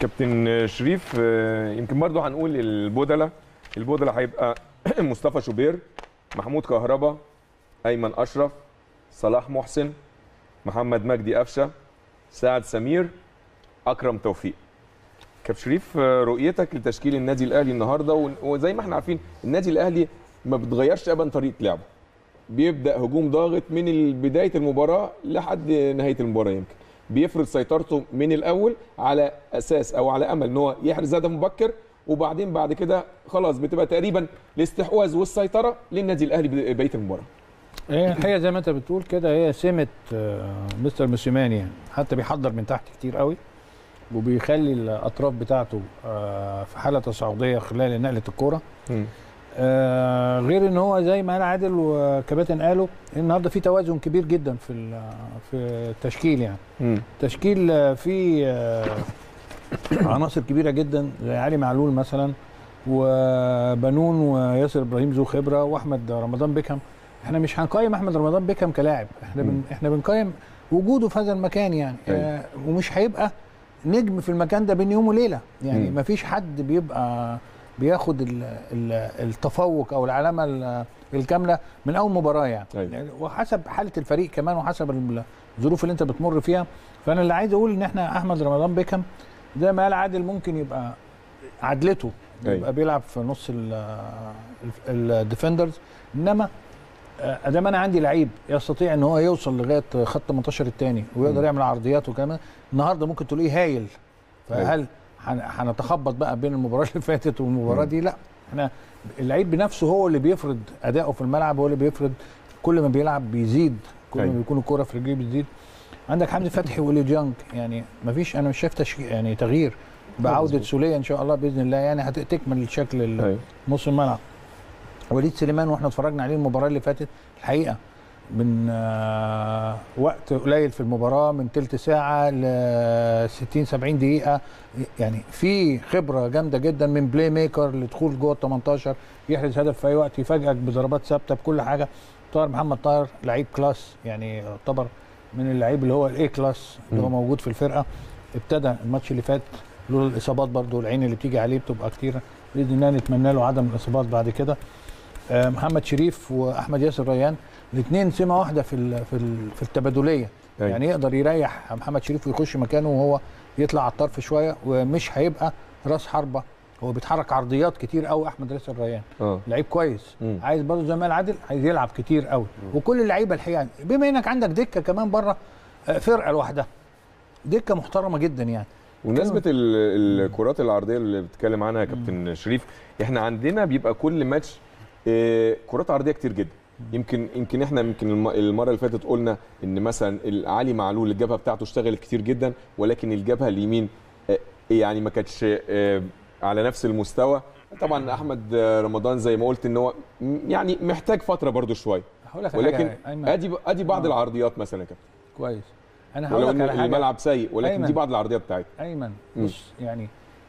كابتن شريف آه، يمكن برضه هنقول البودلاء. البودلة هيبقى مصطفى شوبير محمود كهربا أيمن أشرف صلاح محسن محمد مجدي قفشة سعد سمير أكرم توفيق. كابتن شريف آه، رؤيتك لتشكيل النادي الأهلي النهارده وزي ما إحنا عارفين النادي الأهلي ما بتغيرش ابدا طريقة لعبه. بيبدأ هجوم ضاغط من بداية المباراة لحد نهاية المباراة يمكن. بيفرض سيطرته من الأول على أساس أو على أمل إن هو يحرز هدف مبكر وبعدين بعد كده خلاص بتبقى تقريبا الاستحواذ والسيطرة للنادي الأهلي بقية المباراة. هي الحقيقة زي ما أنت بتقول كده هي سمة آه، مستر موسيماني يعني. حتى بيحضر من تحت كتير قوي وبيخلي الأطراف بتاعته آه، في حالة تصاعديه خلال نقلة الكورة. آه، غير إن هو زي ما قال عادل وكباتن قالوا النهارده في توازن كبير جدا في في التشكيل يعني. تشكيل آه، فيه آه، عناصر كبيرة جدا زي علي معلول مثلا وبنون وياسر إبراهيم ذو خبرة وأحمد رمضان بيكهام. إحنا مش هنقيم أحمد رمضان بيكهام كلاعب إحنا بن إحنا بنقيم وجوده في هذا المكان يعني. أيوة. آه ومش هيبقى نجم في المكان ده بين يوم وليلة يعني. مفيش حد بيبقى بياخد ال ال التفوق أو العلامة ال- الكاملة من أول مباراة يعني أيوة. يعني وحسب حالة الفريق كمان وحسب الظروف اللي أنت بتمر فيها فأنا اللي عايز أقول إن إحنا أحمد رمضان بيكهام زي ما قال عادل ممكن يبقى عدلته أيوة. يبقى بيلعب في نص الديفندرز إنما آه، أدام أنا عندي لعيب يستطيع إن هو يوصل لغاية خط 18 الثاني ويقدر. يعمل عرضيات وكمان النهارده ممكن تلاقيه هايل فهل هن- هنتخبط بقى بين المباراة اللي فاتت والمباراة. دي لا إحنا اللعيب بنفسه هو اللي بيفرض اداؤه في الملعب هو اللي بيفرض كل ما بيلعب بيزيد كل ما أيوة. بيكون الكوره في رجليه بتزيد عندك حمدي فتحي وأليو ديانج يعني ما فيش أنا مش شايف تشكيل يعني تغيير بعودة. السولية إن شاء الله بإذن الله يعني هتكمل الشكل ال- أيوه نص الملعب وليد سليمان وإحنا اتفرجنا عليه المباراة اللي فاتت الحقيقة من آه، وقت قليل في المباراة من تلت ساعة ل 60 70 دقيقة. يعني في خبرة جامدة جدا من playmaker لدخول جوه ال 18 يحرز هدف في أي وقت يفاجئك بضربات ثابتة بكل حاجة. طاهر محمد طاهر لعيب class يعني يعتبر من اللعيب اللي هو ال A class اللي هو موجود في الفرقة. ابتدى الماتش اللي فات لولا الإصابات برضو العين اللي بتيجي عليه بتبقى كتيرة. بإذن الله نتمنى له عدم الإصابات بعد كده. آه، محمد شريف وأحمد ياسر ريان الاثنين سمة واحدة في في في التبادلية. أيوة. يعني يقدر يريح محمد شريف ويخش مكانه وهو يطلع على الطرف شوية ومش هيبقى راس حربة. هو بيتحرك عرضيات كتير قوي أحمد ياسر ريان آه. لعيب كويس. مم. عايز برضه زي ما قال عادل عايز يلعب كتير قوي وكل اللعيبة الحقيقة بما إنك عندك دكة كمان بره آه، فرقة لوحدها. دكة محترمة جدا يعني. ال- الكرات العرضية اللي بتتكلم عنها يا كابتن شريف إحنا عندنا بيبقى كل ماتش آه، كرات عرضية كتير جدا. يمكن يمكن إحنا يمكن الم- المرة اللي فاتت قلنا إن مثلا علي معلول الجبهة بتاعته اشتغلت كتير جدا ولكن الجبهة اليمين آه، يعني ما كانتش آه، على نفس المستوى طبعا أحمد آه، رمضان زي ما قلت إن هو يعني محتاج فترة برده شوية ولكن. أدي أدي بعض. العرضيات مثلا يا كابتن كويس أنا هقول لك على حاجة الملعب سيء ولكن أيمن. دي بعض العرضيات بتاعتها أيمن. بص يعني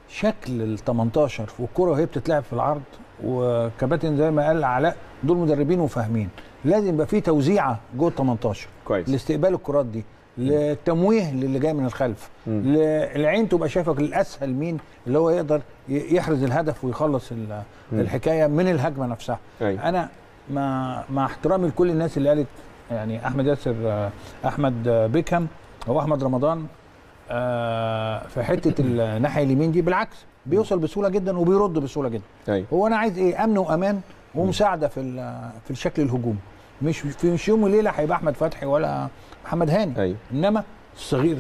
شكل ال 18 والكره وهي بتتلعب في العرض وكباتن زي ما قال علاء دول مدربين وفاهمين. لازم يبقى في توزيعه جوه ال 18 كويس. لاستقبال الكرات دي للتمويه للي جاي من الخلف. العين تبقى شايفك الأسهل مين اللي هو يقدر يحرز الهدف ويخلص. الحكاية من الهجمة نفسها. أيوة. أنا مع مع احترامي لكل الناس اللي قالت يعني أحمد ياسر أحمد بيكهام أو أحمد رمضان آه، في حتة الناحية اليمين دي. بالعكس بيوصل بسهولة جدا وبيرد بسهولة جدا. أيوه. هو أنا عايز إيه؟ أمن وأمان ومساعدة في في الشكل الهجومي مش في مش يوم وليلة هيبقى أحمد فتحي ولا محمد هاني. أيوه. إنما صغير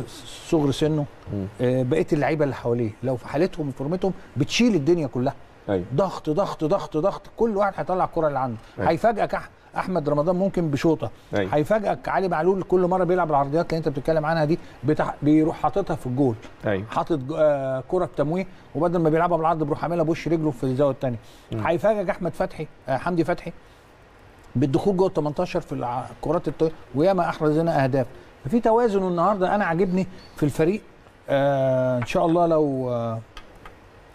صغر سنه. آه، بقية اللعيبة اللي حواليه لو في حالتهم وفورمتهم بتشيل الدنيا كلها. أيوه. ضغط ضغط ضغط ضغط. كل واحد هيطلع الكرة اللي عنده. أيوة. هيفاجئك أح- احمد رمضان ممكن بشوطه. أيوة. هيفاجئك علي معلول كل مره بيلعب العرضيات اللي انت بتتكلم عنها دي بتاع بيروح حاططها في الجول. أيوه. حاطط آه، كرة بتمويه وبدل ما بيلعبها بالعرض بيروح عاملها بوش رجله في الزاوية الثانية هيفاجئك أحمد فتحي آه، حمدي فتحي بالدخول جوه ال 18 في الع- الكرات. وياما أحرز لنا أهداف. ففي توازن النهارده أنا عاجبني في الفريق آه إن شاء الله لو آه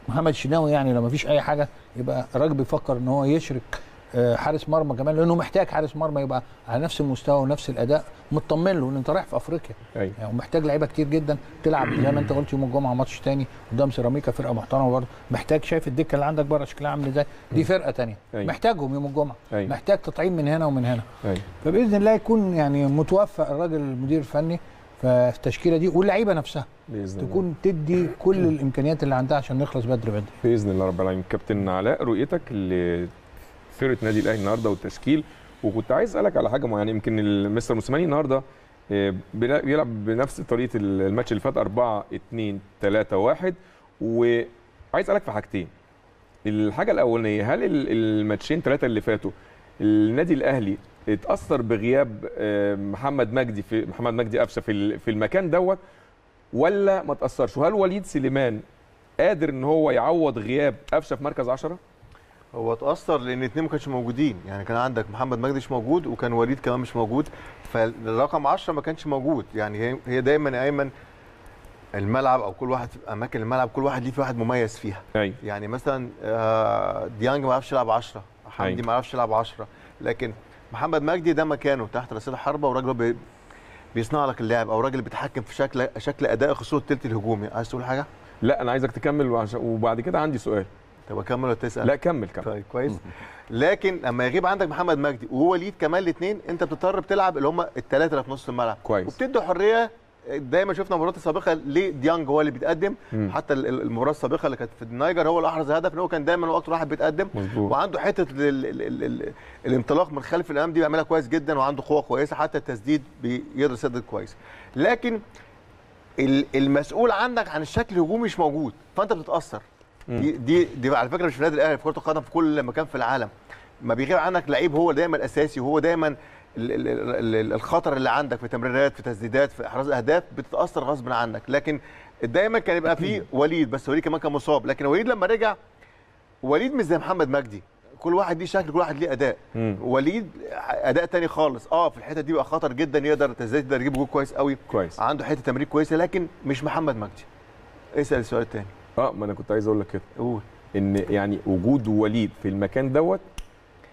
محمد شناوي يعني لو ما فيش أي حاجة يبقى الراجل بيفكر إن هو يشرك حارس مرمى كمان لأنه محتاج حارس مرمى يبقى على نفس المستوى ونفس الأداء مطمن له إن أنت رايح في أفريقيا. أيوه. يعني ومحتاج لعيبة كتير جدا تلعب. زي ما أنت قلت يوم الجمعة ماتش تاني قدام سيراميكا فرقة محترمة برضه. محتاج شايف الدكة اللي عندك بره شكلها عامل إزاي؟ دي فرقة تانية. أيوة. محتاجهم يوم الجمعة. أيوة. محتاج تطعيم من هنا ومن هنا. أيوه. فبإذن الله يكون يعني متوفق الراجل المدير الفني في التشكيلة دي واللعيبة نفسها. الله. تكون تدي كل الإمكانيات اللي عندها عشان نخلص بدري بدري. بإذن الله رب العالمين. كابتن علاء رؤيتك لفرقه نادي الأهلي النهارده والتشكيل وكنت عايز أسألك على حاجة معينة. يمكن المستر موسيماني النهارده آه، بيلعب بنفس طريقة الماتش اللي فات 4 2 3 1 وعايز أسألك في حاجتين. الحاجة الأولانية هل ال- الماتشين ثلاثة اللي فاتوا النادي الأهلي اتأثر بغياب آه، محمد مجدي في محمد مجدي قفشة في في المكان دوت ولا ما تأثرش؟ وهل وليد سليمان قادر إن هو يعوض غياب قفشة في مركز 10 هو اتأثر لأن الاثنين ما كانش موجودين. يعني كان عندك محمد مجدي مش موجود وكان وليد كمان مش موجود. فالرقم 10 ما كانش موجود. يعني هي- دايما يا أيمن الملعب أو كل واحد في أماكن الملعب كل واحد ليه في واحد مميز فيها. أيوه. يعني مثلا آه، ديانج ما يعرفش يلعب 10 حمدي أيوة. ما يعرفش يلعب 10 لكن محمد مجدي ده مكانه تحت رصيد الحربة وراجل بي بيصنع لك اللعب أو راجل بيتحكم في شكل شكل أداء خصوصا الثلث الهجومي. عايز تقول حاجة؟ لا أنا عايزك تكمل وبعد كده عندي سؤال. طب أكمل ولا تسأل؟ لا كمل كمل. طيب كويس. لكن لما يغيب عندك محمد مجدي ووليد كمان الاثنين أنت بتضطر بتلعب اللي هم الثلاثه اللي في نص الملعب. كويس. وبتدي حرية دايما شفنا المباريات السابقة لديانج هو اللي بيتقدم. مم. حتى ال- ال- المباراة السابقة اللي كانت في النايجر هو اللي أحرز هدف إن هو كان دايما هو أكتر واحد بيتقدم. مظبوط. وعنده حتة ال ال ال ال الانطلاق من خلف الأمام دي بيعملها كويس جدا وعنده قوة كويسة حتى التسديد بيقدر يسدد كويس. لكن ال- المسؤول عندك عن الشكل الهجومي مش موجود فأنت بتتأثر. دي دي دي على فكرة مش في النادي الأهلي في كرة القدم في كل مكان في العالم. ما بيغيب عنك لعيب هو دايما الأساسي وهو دايما ال- ال- ال- ال- الخطر اللي عندك في تمريرات في تسديدات في إحراز اهداف بتتأثر غصب عنك. لكن دايما كان يبقى فيه وليد بس وليد كمان كان مصاب. لكن وليد لما رجع وليد مش زي محمد مجدي. كل واحد ليه شكل كل واحد ليه أداء. مم. وليد أداء تاني خالص. آه في الحتة دي بقى خطر جدا يقدر يقدر يجيب جول كويس قوي. كويس. عنده حتة تمرير كويسة لكن مش محمد مجدي. اسأل السؤال الثاني آه ما أنا كنت عايز أقول لك كده. قول. إن يعني وجود وليد في المكان دوت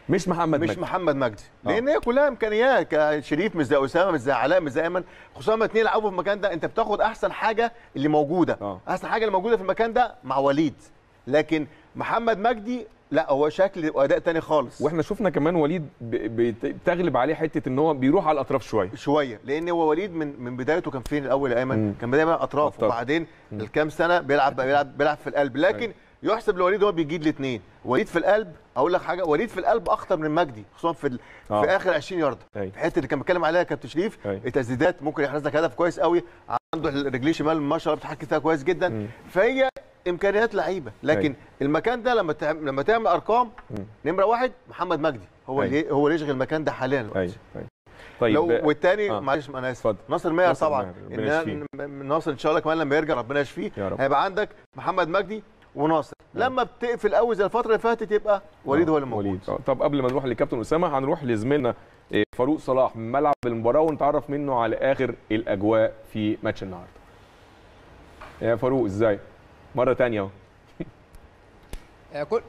مش محمد مش مجدي. محمد مجدي. آه. لأن هي كلها إمكانيات. كشريف مش زي أسامة مش زي علاء مش زي أيمن. خصوصا لما اتنين يلعبوا في المكان ده أنت بتاخد أحسن حاجة اللي موجودة. آه. أحسن حاجة اللي موجودة في المكان ده مع وليد. لكن محمد مجدي لا هو شكل وأداء تاني خالص. وإحنا شفنا كمان وليد بتغلب عليه حتة إن هو بيروح على الأطراف شوية. شوية لأن هو وليد من من بدايته كان فين الأول يا. آيمن؟ كان دايما أطراف. وبعدين الكام سنة بيلعب بيلعب بيلعب في القلب. لكن يحسب لوليد هو بيجيد الاثنين وليد في القلب أقول لك حاجة وليد في القلب أخطر من مجدي خصوصا في ال... آه. في آخر 20 يارده أيوة. الحته اللي كان بيتكلم عليها كابتن شريف أيوة. التسديدات ممكن يحرز لك هدف كويس قوي عنده رجليه شمال ما شاء الله بتحكي فيها كويس جدا مم. فهي إمكانيات لعيبة لكن أيوة. المكان ده لما تعمل لما تعمل أرقام. نمرة واحد محمد مجدي هو. اللي هو اللي يشغل المكان ده حاليا دلوقتي. أيوه أيوه طيب لو والتاني آه. معلش أنا آسف. ناصر ماهر طبعا ناصر إن شاء الله كمان لما يرجع ربنا يشفيه. هيبقى عندك محمد مجدي وناصر. لما بتقفل قوي زي الفترة اللي فاتت يبقى وليد هو اللي موجود. وليد. آه. طب قبل ما نروح لكابتن أسامة هنروح لزميلنا إيه، فاروق صلاح من ملعب المباراة ونتعرف منه على آخر الأجواء في ماتش النهارده. يا فاروق إزاي؟ مرة تانية أهو. آه، كل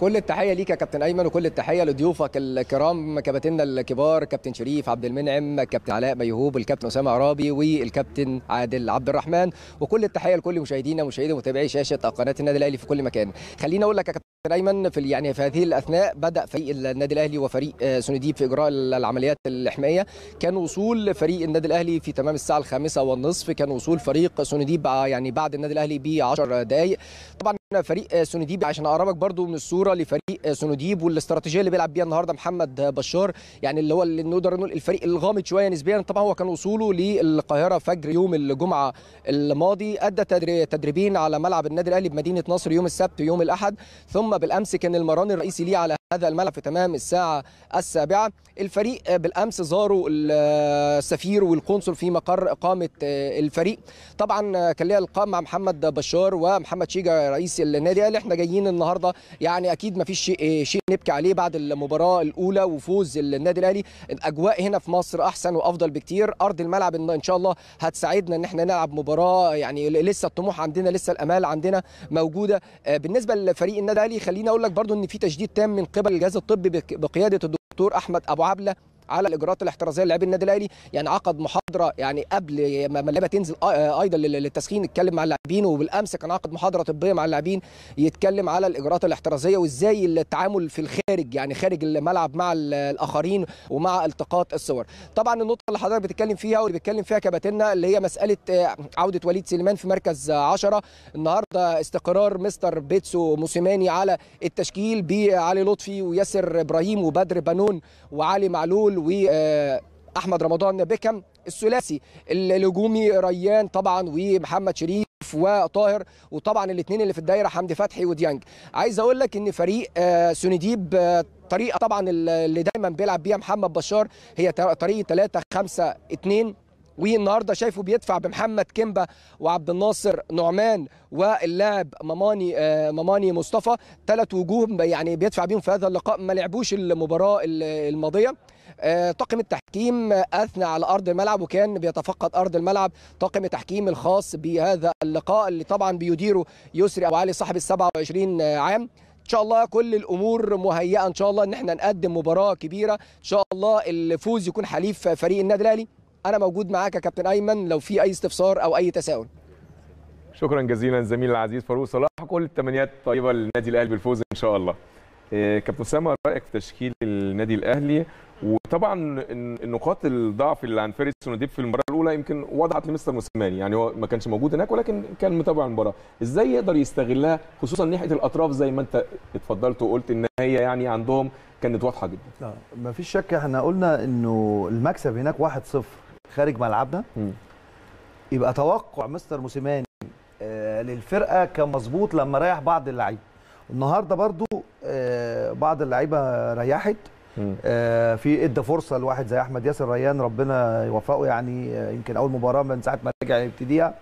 كل التحية ليك يا كابتن أيمن وكل التحية لضيوفك الكرام كباتننا الكبار كابتن شريف عبد المنعم كابتن علاء ميهوب الكابتن أسامة عرابي والكابتن عادل عبد الرحمن وكل التحية لكل مشاهدينا ومشاهدي ومتابعي شاشة قناة النادي الأهلي في كل مكان. خليني أقول لك يا كابتن أيمن في يعني في هذه الأثناء بدأ فريق النادي الأهلي وفريق آه، سونديب في إجراء العمليات الاحمائيه كان وصول فريق النادي الأهلي في تمام الساعة الخامسة والنصف. كان وصول فريق سونديب بع- يعني بعد النادي الأهلي ب 10 دقائق طبعا فريق سونوديب عشان أقربك برضو من الصورة لفريق سونوديب والاستراتيجية اللي بيلعب بيها النهارده محمد بشار. يعني اللي هو اللي نقدر نقول الفريق الغامض شوية نسبيا. طبعا هو كان وصوله للقاهرة فجر يوم الجمعة الماضي. أدى تدري- تدريبين على ملعب النادي الأهلي بمدينة نصر يوم السبت ويوم الأحد. ثم بالأمس كان المران الرئيسي ليه على هذا الملعب في تمام الساعة السابعة. الفريق بالأمس زاروا السفير والقنصل في مقر إقامة الفريق. طبعا كان ليا لقاء مع محمد بشار ومحمد شيجا رئيس النادي قال إحنا جايين النهارده يعني أكيد ما فيش شيء نبكي عليه بعد المباراة الأولى وفوز النادي الاهلي. الأجواء هنا في مصر أحسن وأفضل بكتير. أرض الملعب إن شاء الله هتساعدنا إن إحنا نلعب مباراة يعني لسه الطموح عندنا لسه الأمال عندنا موجودة. آه، بالنسبة لفريق النادي الاهلي خليني أقول لك برضو إن في تشديد تام من قبل الجهاز الطبي بقيادة الدكتور أحمد أبو عبلة. على الإجراءات الاحترازية للاعبين النادي الأهلي. يعني عقد محاضرة يعني قبل ما اللعبة تنزل أيضا لل- للتسخين يتكلم مع اللاعبين وبالأمس كان عقد محاضرة طبية مع اللاعبين يتكلم على الإجراءات الاحترازية وإزاي التعامل في الخارج يعني خارج الملعب مع ال- الآخرين ومع التقاط الصور. طبعا النقطة اللي حضرتك بتتكلم فيها واللي بيتكلم فيها كباتننا اللي هي مسألة عودة وليد سليمان في مركز 10 النهارده استقرار مستر بيتسو موسيماني على التشكيل بعلي لطفي وياسر إبراهيم وبدر بنون وعلي معلول و آه، احمد رمضان بيكهام. الثلاثي الهجومي أيوة طبعا ومحمد شريف وطاهر وطبعا الاثنين اللي في الدايرة حمدي فتحي وديانج. عايز أقول لك إن فريق آه، سونيديب آه، طريقة طبعا اللي دايما بيلعب بيها محمد بشار هي طريقه 3 5 2 والنهارده شايفه بيدفع بمحمد كيمبا وعبد الناصر نعمان واللاعب ماماني آه، ماماني مصطفى. ثلاث وجوه يعني بيدفع بيهم في هذا اللقاء. ما لعبوش المباراة ال- الماضية. آه، طاقم التحكيم أثنى على أرض الملعب وكان بيتفقد أرض الملعب. طاقم التحكيم الخاص بهذا اللقاء اللي طبعا بيديره يسري أبو علي صاحب ال 27 عام. إن شاء الله كل الأمور مهيئة إن شاء الله إن إحنا نقدم مباراة كبيرة. إن شاء الله الفوز يكون حليف فريق النادي الأهلي. أنا موجود معاك يا كابتن أيمن لو في أي استفسار أو أي تساؤل. شكرا جزيلا زميلي العزيز فاروق صلاح كل التمنيات طيبه للنادي الأهلي بالفوز إن شاء الله. إيه، كابتن اسامه رأيك في تشكيل النادي الأهلي؟ وطبعا إن- نقاط الضعف اللي عن فارس سونوديب في المباراة الأولى يمكن وضعت لمستر موسيماني يعني هو ما كانش موجود هناك ولكن كان متابع المباراة. إزاي يقدر يستغلها؟ خصوصا ناحية الأطراف زي ما أنت اتفضلت وقلت إن هي يعني عندهم كانت واضحة جدا. لا مفيش شك إحنا قلنا إنه المكسب هناك 1-0 خارج ملعبنا. يبقى توقع مستر موسيماني آه، للفرقة كان مظبوط لما ريح بعض اللعيبة. النهارده برضو آه، بعض اللعيبة ريحت. آه، في إدى فرصة لواحد زي أحمد ياسر ريان ربنا يوفقه يعني آه، يمكن أول مباراة من ساعة ما رجع يبتديها.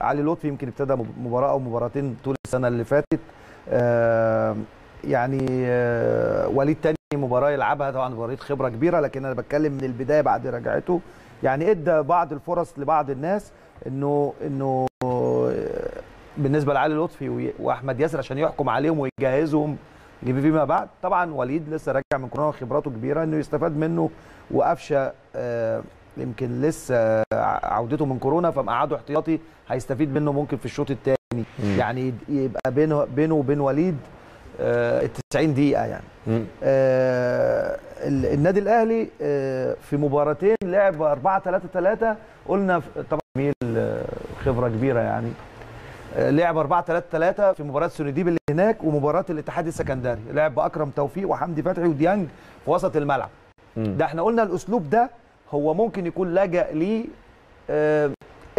علي لطفي يمكن ابتدى مباراة أو مباراتين طول السنة اللي فاتت. آه، يعني آه، وليد تاني مباراة يلعبها طبعا وليد خبرة كبيرة لكن أنا بتكلم من البداية بعد رجعته. يعني ادى بعض الفرص لبعض الناس انه انه بالنسبة لعلي لطفي واحمد ياسر عشان يحكم عليهم ويجهزهم فيما بعد. طبعا وليد لسه راجع من كورونا وخبراته كبيرة انه يستفاد منه وقفشة آه، يمكن لسه عودته من كورونا فمقعده احتياطي هيستفيد منه ممكن في الشوط الثاني يعني يبقى بينه بينه وبين وليد ال 90 دقيقة يعني. آه، ال- النادي الأهلي آه، في مباراتين لعب 4 3 3 قلنا طبعا ميل آه، خبرة كبيرة يعني. آه، لعب 4 3 3 في مباراة سونيديب اللي هناك ومباراة الاتحاد السكندري. لعب بأكرم توفيق وحمدي فتحي وديانج في وسط الملعب. ده إحنا قلنا الأسلوب ده هو ممكن يكون لجأ ليه آه،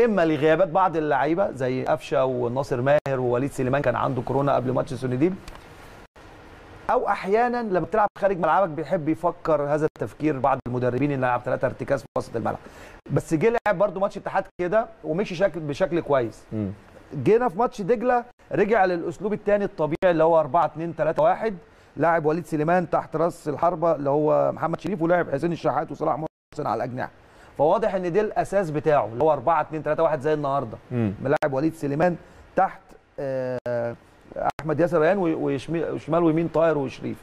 إما لغيابات بعض اللعيبة زي قفشة وناصر ماهر ووليد سليمان كان عنده كورونا قبل ماتش سونيديب أو أحيانا لما بتلعب خارج ملعبك بيحب يفكر هذا التفكير بعض المدربين ان يلعب ثلاثة ارتكاز في وسط الملعب. بس جه لعب برده ماتش اتحاد كده ومشي شكل بشكل كويس. جينا في ماتش دجلة رجع للأسلوب الثاني الطبيعي اللي هو 4 2 3 1 لاعب وليد سليمان تحت راس الحربة اللي هو محمد شريف ولاعب حسين الشحات وصلاح محسن على الأجنحة. فواضح إن ده الأساس بتاعه اللي هو 4 2 3 1 زي النهارده. ملاعب وليد سليمان تحت آه، أحمد ياسر ريان وشمال ويمين طاهر وشريف.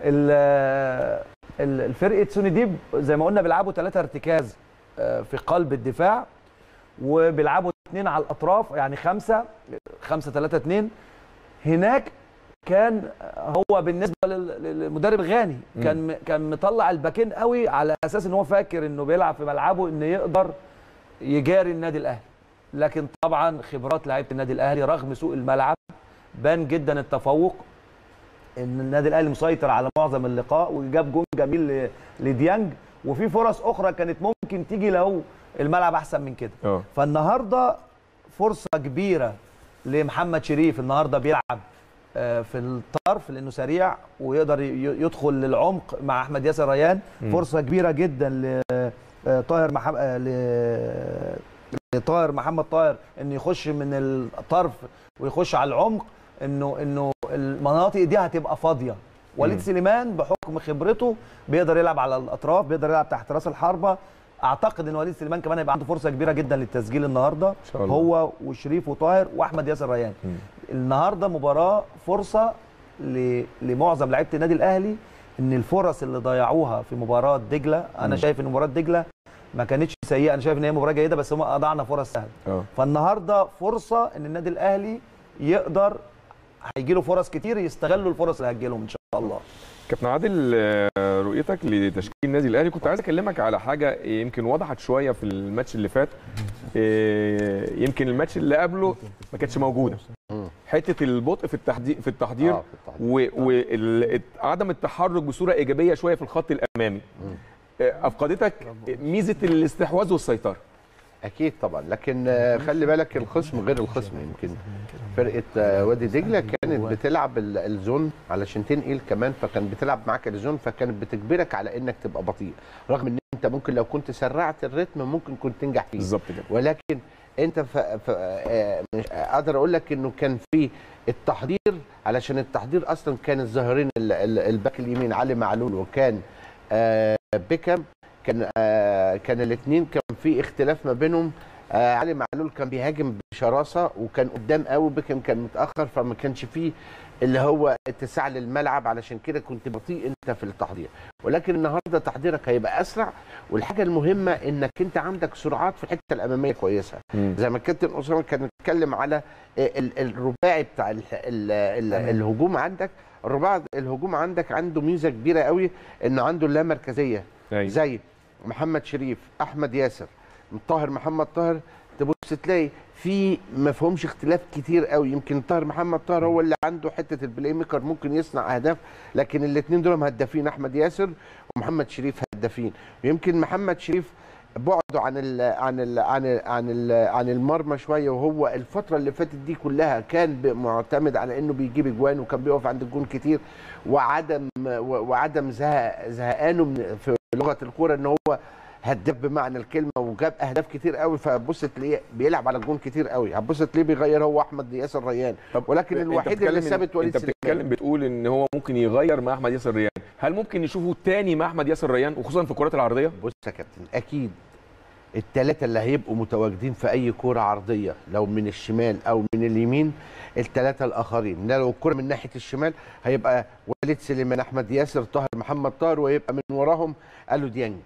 ال- ال- الفرقة سوني ديب زي ما قلنا بيلعبوا ثلاثة ارتكاز آه، في قلب الدفاع وبيلعبوا اثنين على الأطراف يعني خمسة خمسة ثلاثة اثنين هناك كان هو بالنسبة لل- للمدرب غاني كان كان مطلع الباكين قوي على أساس إن هو فاكر إنه بيلعب في ملعبه انه يقدر يجاري النادي الأهلي. لكن طبعا خبرات لعيبة النادي الأهلي رغم سوء الملعب بان جدا التفوق إن النادي الأهلي مسيطر على معظم اللقاء وجاب جون جميل لديانج. وفي فرص أخرى كانت ممكن تيجي لو الملعب أحسن من كده. آه. فالنهاردة فرصة كبيرة لمحمد شريف النهارده بيلعب آه، في الطرف لأنه سريع ويقدر يدخل للعمق مع أحمد ياسر ريان. فرصة كبيرة جدا لطاهر محمد لطاهر محمد طاهر إنه يخش من الطرف ويخش على العمق. انه انه المناطق دي هتبقى فاضية. وليد سليمان بحكم خبرته بيقدر يلعب على الأطراف بيقدر يلعب تحت رأس الحربة. أعتقد إن وليد سليمان كمان هيبقى عنده فرصة كبيرة جدا للتسجيل النهارده. شاء الله. هو وشريف وطاهر وأحمد ياسر ريان. النهارده مباراة فرصة ل... لمعظم لعيبة النادي الأهلي إن الفرص اللي ضيعوها في مباراة دجلة أنا شايف إن مباراة دجلة ما كانتش سيئة أنا شايف إن هي مباراة جيدة بس هم أضعنا فرص سهلة. آه. فالنهاردة فرصة إن النادي الأهلي يقدر هيجي له فرص كتير يستغلوا الفرص اللي هتجي لهم إن شاء الله. كابتن عادل آه، رؤيتك لتشكيل النادي الأهلي كنت عايز أكلمك على حاجة يمكن وضحت شوية في الماتش اللي فات آه، يمكن الماتش اللي قبله ما كانتش موجودة. حتة البطء في التحضير في التحضير. آه،. وعدم التحرك بصورة إيجابية شوية في الخط الأمامي. أفقدتك ميزة الاستحواذ والسيطرة. أكيد طبعا. لكن آه، خلي بالك الخصم غير الخصم. يمكن فرقة آه، وادي دجلة كانت بتلعب ال- الزون علشان تنقل كمان فكان بتلعب معاك الزون فكانت بتجبرك على إنك تبقى بطيء. رغم إن أنت ممكن لو كنت سرعت الريتم ممكن كنت تنجح فيه. بالظبط كده. ولكن أنت ف... ف... آه، مش أقدر أقول لك إنه كان في التحضير علشان التحضير أصلا كان الظاهرين ال- ال- الباك اليمين علي معلول وكان بيكام كان آه، كان الاثنين كان في اختلاف ما بينهم. آه، علي معلول كان بيهاجم بشراسة وكان قدام قوي بيكام كان متأخر فما كانش فيه اللي هو اتساع للملعب. علشان كده كنت بطيء انت في التحضير. ولكن النهارده تحضيرك هيبقى أسرع. والحاجة المهمة إنك أنت عندك سرعات في الحتة الأمامية كويسة. مم. زي ما الكابتن اسامه كان اتكلم على ال- الرباعي بتاع ال ال ال الهجوم عندك. الرباعي الهجوم عندك عنده ميزة كبيرة قوي إنه عنده اللامركزية. أيوة. زي محمد شريف أحمد ياسر طاهر محمد طاهر تبص تلاقي في ما فيهمش اختلاف كتير قوي. يمكن طاهر محمد طاهر هو اللي عنده حتة ال playmaker ممكن يصنع أهداف لكن الاثنين دول هدافين أحمد ياسر ومحمد شريف هدافين. ويمكن محمد شريف بعده عن ال عن ال عن ال عن ال عن المرمى شوية وهو الفترة اللي فاتت دي كلها كان معتمد على إنه بيجيب أجوان وكان بيقف عند الجون كتير وعدم وعدم زهق زهقانه في لغه الكورة إن هو هداف بمعنى الكلمة وجاب أهداف كتير قوي فبص تلاقيه بيلعب على الجون كتير قوي. هتبص تلاقيه بيغير هو أحمد ياسر ريان ولكن الوحيد اللي ثابت وليد أنت بتتكلم بتقول إن هو ممكن يغير مع أحمد ياسر ريان هل ممكن نشوفه تاني مع أحمد ياسر ريان وخصوصا في الكرات العرضية؟ بص يا كابتن أكيد الثلاثه اللي هيبقوا متواجدين في أي كوره عرضية لو من الشمال أو من اليمين الثلاثه الآخرين. لو الكوره من ناحية الشمال هيبقى وليد سليمان أحمد ياسر طاهر محمد طاهر ويبقى من وراهم ألو ديانج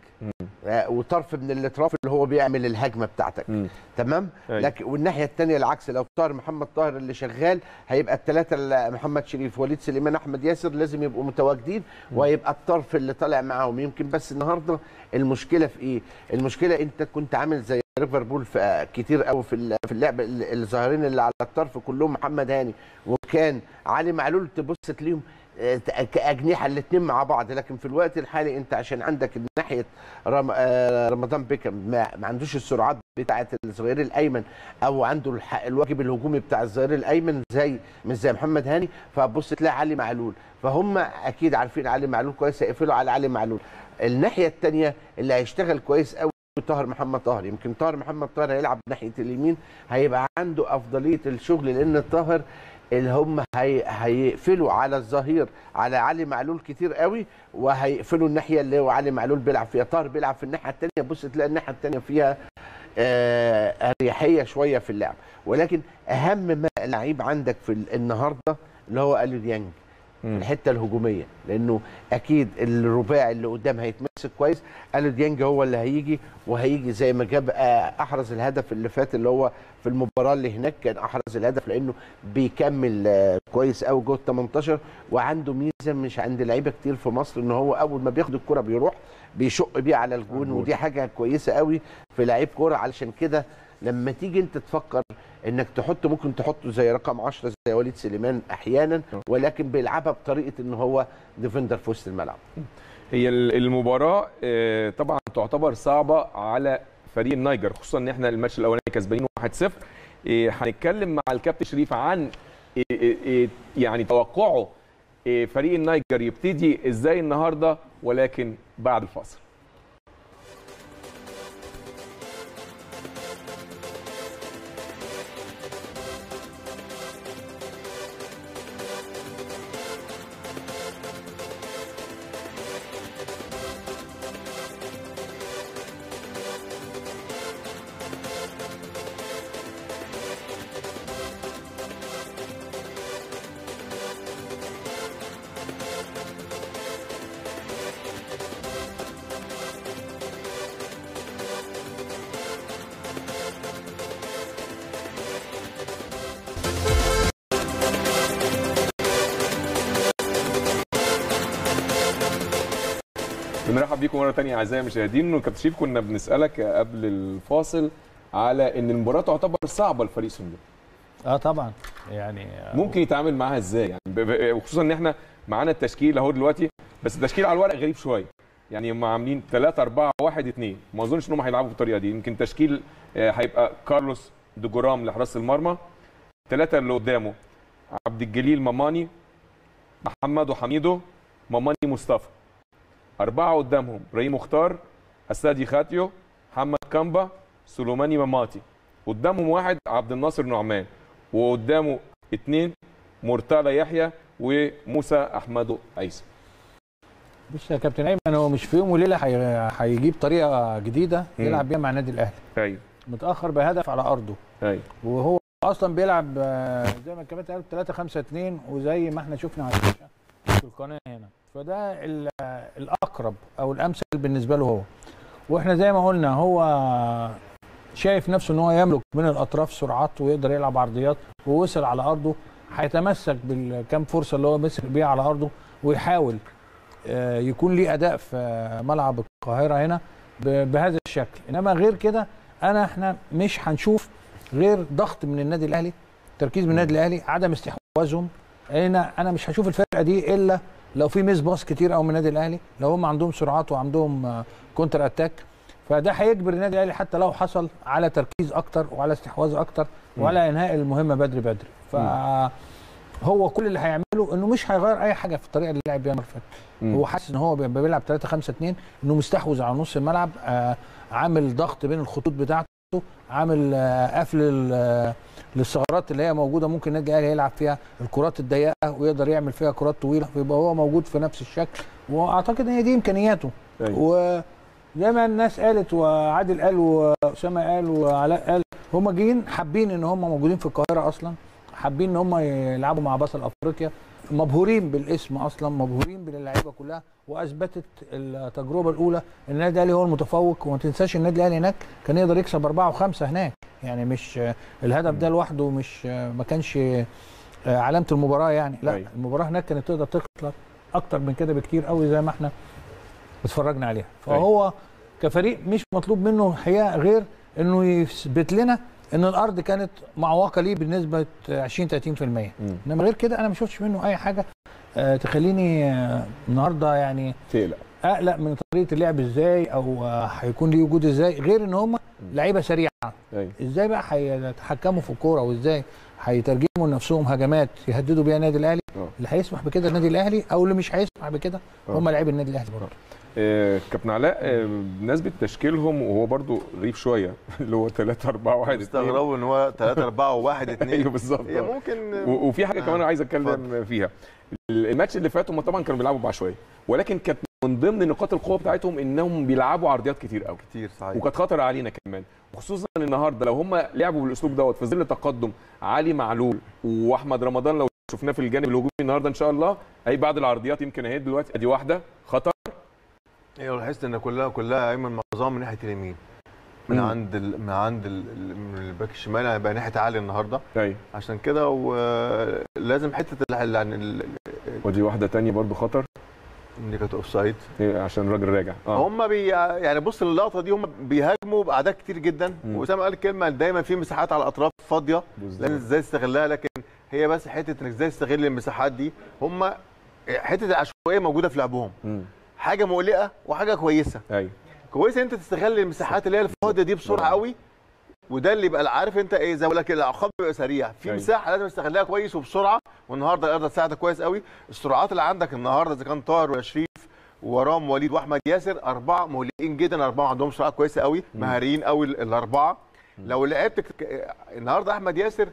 آه، وطرف من الأطراف اللي هو بيعمل الهجمة بتاعتك. مم. تمام؟ أيوة. لكن والناحية الثانية العكس لو طاهر محمد طاهر اللي شغال هيبقى الثلاثه محمد شريف وليد سليمان أحمد ياسر لازم يبقوا متواجدين وهيبقى الطرف اللي طالع معاهم. يمكن بس النهارده المشكلة في إيه؟ المشكلة أنت كنت عامل زي ليفربول في كتير قوي في في اللعب ال- الظاهرين اللي على الطرف كلهم محمد هاني وكان علي معلول تبص آه، كأجنحة الاثنين مع بعض لكن في الوقت الحالي انت عشان عندك ناحية. آه، رمضان بيكم ما... عندوش السرعات بتاعة الظهير الأيمن أو عنده. الواجب الهجومي بتاع الظهير الأيمن زي مش زي محمد هاني فبص تلاقي علي معلول فهم أكيد عارفين علي معلول كويس هيقفلوا على علي معلول الناحية الثانية اللي هيشتغل كويس قوي طاهر محمد طاهر يمكن طاهر محمد طاهر هيلعب ناحية اليمين هيبقى عنده أفضلية الشغل لأن طاهر اللي هم هي... هيقفلوا على الظهير على علي معلول كتير قوي وهيقفلوا الناحية اللي هو علي معلول بيلعب فيها. طاهر بيلعب في الناحية الثانية بص تلاقي الناحية الثانية فيها آه، أريحية شوية في اللعب. ولكن أهم ما لعيب عندك في ال- النهارده اللي هو اليو ديانج في الحتة الهجومية لأنه أكيد الرباعي اللي قدام هيتمسك كويس. اليو ديانج هو اللي هيجي وهيجي زي ما جاب آه، أحرز الهدف اللي فات اللي هو في المباراة اللي هناك كان أحرز الهدف لأنه بيكمل آه، كويس قوي جوه ال 18 وعنده ميزة مش عند لعيبة كتير في مصر إن هو أول ما بياخد الكرة بيروح بيشق بيه على الجون ودي حاجة كويسة قوي في لعيب كورة. علشان كده لما تيجي أنت تفكر انك تحط ممكن تحطه زي رقم 10 زي وليد سليمان أحيانا ولكن بيلعبها بطريقة ان هو defender في وسط الملعب. هي ال- المباراة آه، طبعا تعتبر صعبة على فريق النيجر خصوصا إن إحنا الماتش الأولاني كسبانين 1-0 آه، هنتكلم مع الكابتن شريف عن آه، يعني توقعه فريق النيجر يبتدي إزاي النهارده ولكن بعد الفاصل. بنرحب بيكم مرة ثانية أعزائي المشاهدين. وكابتن شريف كنا بنسألك قبل الفاصل على إن المباراة تعتبر صعبة لفريق سندوق آه طبعا. يعني ممكن يتعامل معاها إزاي؟ يعني وخصوصا إن إحنا معانا التشكيل أهو دلوقتي بس التشكيل على الورق غريب شوية. يعني هم عاملين 3 4 1 2 ما أظنش ان هم هيلعبوا بالطريقة دي. يمكن تشكيل آه، هيبقى كارلوس دوجورام لحراس المرمى ثلاثة اللي قدامه عبد الجليل ماماني محمد وحميدو ماماني مصطفى. أربعة قدامهم. ريم مختار أسادي خاتيو محمد كامبا سليماني مماتي قدامهم واحد عبد الناصر نعمان وقدامه اثنين مرتضى يحيى وموسى أحمد عيسى. بص يا كابتن أيمن هو مش في يوم وليلة هي- هيجيب طريقة جديدة. يلعب بيها مع النادي الأهلي. أيوه. متأخر بهدف على أرضه. أيوه. وهو أصلا بيلعب آه، زي ما الكابتن قال 3 5 2 وزي ما إحنا شفنا على الشاشه في القناة هنا. فده ال- الأقرب أو الأمثل بالنسبة له هو. وإحنا زي ما قلنا هو شايف نفسه إن هو يملك من الأطراف سرعات ويقدر يلعب عرضيات ووصل على أرضه هيتمسك بالكام فرصة اللي هو مسك بيها على أرضه ويحاول آه، يكون ليه أداء في ملعب القاهرة هنا بهذا الشكل. إنما غير كده أنا إحنا مش هنشوف غير ضغط من النادي الأهلي تركيز من النادي الأهلي عدم استحواذهم. هنا أنا مش هشوف الفرقة دي إلا لو في miss pass كتير قوي من النادي الأهلي لو هم عندهم سرعات وعندهم آه، counter attack فده هيجبر النادي الأهلي حتى لو حصل على تركيز أكتر وعلى استحواذ أكتر وعلى إنهاء المهمة بدري بدري. فهو كل اللي هيعمله إنه مش هيغير أي حاجة في الطريقة اللي لعب بيها مم. هو حاسس إن هو بي- بيلعب 3 5 2 إنه مستحوذ على نص الملعب آه عامل ضغط بين الخطوط بتاعته عامل آه، قفل آه، للثغرات اللي هي موجودة ممكن النادي الاهلي يلعب فيها الكرات الضيقة ويقدر يعمل فيها كرات طويلة فيبقى هو موجود في نفس الشكل. وأعتقد إن هي دي إمكانياته. أيوة. وزي ما الناس قالت وعادل قال وأسامة قال وعلاء قال هم جايين حابين إن هم موجودين في القاهرة أصلا حابين إن هم يلعبوا مع بطل أفريقيا. مبهورين بالاسم أصلا مبهورين باللعيبة كلها وأثبتت التجربة الأولى إن النادي الأهلي هو المتفوق. وما تنساش النادي الأهلي هناك كان يقدر يكسب أربعة وخمسة هناك. يعني مش الهدف ده لوحده مش ما كانش علامة المباراة يعني. لا أيوة. المباراة هناك كانت تقدر تخلص أكتر من كده بكتير قوي زي ما إحنا اتفرجنا عليها. فهو كفريق مش مطلوب منه الحقيقة غير إنه يثبت لنا إن الأرض كانت معوقة ليه بنسبه 20 30% إنما غير كده أنا ما شفتش منه أي حاجة آه، تخليني آه، النهارده يعني تقلق. أقلق من طريقة اللعب إزاي أو آه، هيكون ليه وجود إزاي غير إن هم لعيبة سريعة. أيوه. إزاي بقى هيتحكموا في الكورة وإزاي هيترجموا لنفسهم هجمات يهددوا بيها النادي الأهلي؟ آه. اللي هيسمح بكده النادي الأهلي أو اللي مش هيسمح بكده. هم لعيبه النادي الأهلي برضه. كابتن علاء آه، بمناسبة تشكيلهم وهو برضو غريب شوية اللي هو 3 4 1 2 استغربوا إن هو 3 4 و1 2 أيوه بالظبط هي آه. ممكن وفي حاجة آه. كمان عايز أتكلم. فيها الماتش اللي فات هم طبعا كانوا بيلعبوا بعشوائية ولكن كانت من ضمن نقاط القوة بتاعتهم إنهم بيلعبوا عرضيات كتير قوي كتير صحيح وكانت خطر علينا كمان وخصوصا النهارده لو هم لعبوا بالأسلوب دوت في ظل تقدم علي معلول وأحمد رمضان لو شفناه في الجانب الهجومي النهارده إن شاء الله هي بعد العرضيات يمكن أهي دلوقتي أدي واحدة خطر أيوه لاحظت إن كلها كلها أيمن معظمها من ناحية اليمين. من مم. عند ال... من عند ال... ال- من الباك الشمال هيبقى ناحية علي النهارده. أيوه. عشان كده ولازم حتة ال... يعني ال... ودي واحدة تانية برضو خطر. دي كانت offside إيه، عشان الراجل راجع. آه. هم بي يعني بص اللقطة دي هم بيهاجموا باعداد كتير جدا. واسامه قال كلمه دايما في مساحات على الأطراف فاضية. لازم إزاي تستغلها؟ لكن هي بس حتة إنك إزاي تستغل المساحات دي. هم حتة العشوائية موجودة في لعبهم. مم. حاجة مقلقة وحاجة كويسة. أيوه. كويس أنت تستغل المساحات اللي هي الفاضية دي بسرعة قوي وده اللي يبقى عارف أنت إيه زي ما لك العقاب بيبقى سريع. في أيوة. مساحة لازم تستغلها كويس وبسرعة والنهاردة الأرض تساعدك كويس قوي. السرعات اللي عندك النهارده إذا كان طاهر ولا شريف وراهم وليد وأحمد ياسر أربعة مقلقين جدا. أربعة عندهم سرعات كويسة قوي مهاريين قوي ال- الأربعة. لو لعبت النهارده أحمد ياسر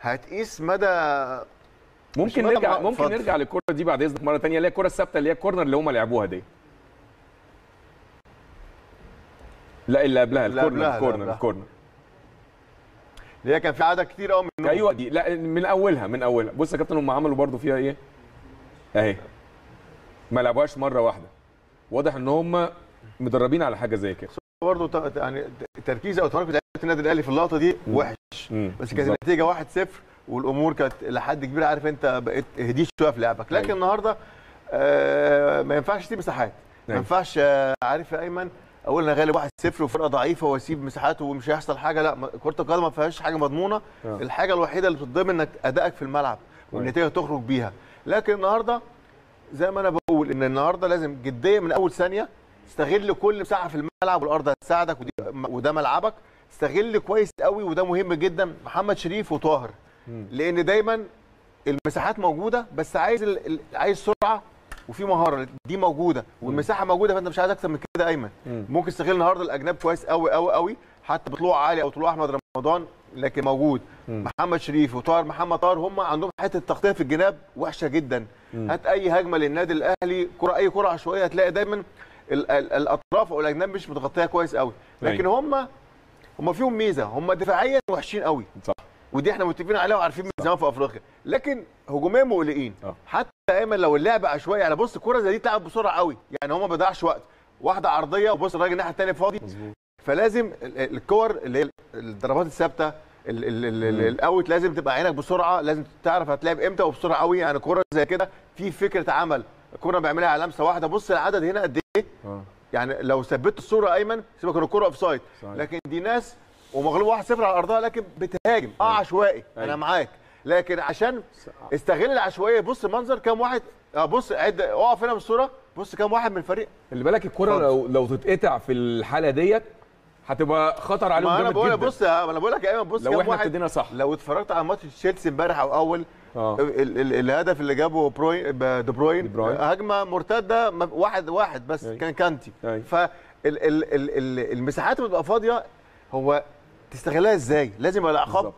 هتقيس مدى ممكن نرجع ممكن اتفضل. نرجع للكره دي بعد إذنك مرة تانية اللي هي الكره الثابتة اللي هي ال corner اللي هم لعبوها دي. لا اللي قبلها ال corner ال corner. ال corner. اللي هي كان في عدد كتير قوي منهم أيوه دي. لا من أولها من أولها. بص يا كابتن هم عملوا برضو فيها إيه؟ أهي. ما لعبوهاش مرة واحدة. واضح إن هم مدربين على حاجة زي كده. برضه يعني تركيز أو تمركز لعيبة النادي الأهلي في اللقطة دي وحش. مم. بس كانت. النتيجة 1-0 والامور كانت لحد كبير عارف انت بقيت هديت شوية في لعبك. لكن أيوة. النهارده آه ما ينفعش تسيب مساحات. ما أيوة. ينفعش آه عارف يا أيمن أقول أنا غالب 1-0 وفرقة ضعيفة وأسيب مساحات ومش هيحصل حاجة. لا كرة القدم ما فيهاش حاجة مضمونة. آه. الحاجة الوحيدة اللي بتضمن إنك أدائك في الملعب والنتيجة تخرج بيها. لكن النهارده زي ما أنا بقول إن النهارده لازم جدية من أول ثانية استغل كل مساحة في الملعب والأرض هتساعدك وده ملعبك. استغل كويس قوي وده مهم جدا محمد شريف وطاهر. لأن دايما المساحات موجودة بس عايز ال... عايز سرعة وفي مهارة دي موجودة والمساحة موجودة فأنت مش عايز أكتر من كده ايمن مم. ممكن تستغل النهارده الاجناب كويس قوي قوي قوي حتى بطلوع عالي أو طلوع أحمد رمضان لكن موجود. مم. محمد شريف وطاهر محمد طاهر هم عندهم حتة تغطية في الجناب وحشة جدا. هات أي هجمة للنادي الأهلي كرة أي كرة عشوائية هتلاقي دايما ال- ال- الأطراف أو الاجناب مش متغطية كويس قوي لكن هم هم فيهم ميزة هم دفاعيا وحشين قوي صح. ودي إحنا متفقين عليها وعارفين من زمان في افريقيا. لكن هجوميا مقلقين. آه. حتى ايمن لو اللعب عشوائي يعني بص الكره زي دي تلعب بسرعة قوي. يعني هم ما بيضيعش وقت. واحدة عرضية وبص الراجل الناحية الثانية فاضي. فلازم ال- ال- الكور اللي هي الضربات الثابتة. ال out لازم تبقى عينك بسرعة. لازم تعرف هتلعب إمتى وبسرعة قوي. يعني كوره زي كده في فكرة عمل. الكوره بيعملها على لمسة واحدة. بص العدد هنا قد إيه؟ آه. يعني لو ثبت الصورة أيمن سيبك من الكوره offside. لكن دي ناس ومغلوب 1-0 على ارضها لكن بتهاجم. آه عشوائي. أنا أيوة. معاك. لكن عشان استغل العشوائية بص منظر كام واحد. آه بص عد اقف هنا بالصورة. بص كام واحد من الفريق. اللي بالك الكرة. لو لو تتقطع في الحالة ديت هتبقى خطر عليهم ما أنا جامد بقول جدا. بص ما أنا بقول لك يا إيمن بص لو إحنا واحد. ابتدينا صح. لو اتفرجت على ماتش تشيلسي امبارح أو أول ال ال الهدف اللي جابه بروين دي بروين. هجمة مرتدة واحد واحد بس أيوة. كان كانتي. أيوة. ال ال ال ال المساحات اللي بتبقى فاضية هو تستغلها إزاي؟ لازم يبقى العقاب.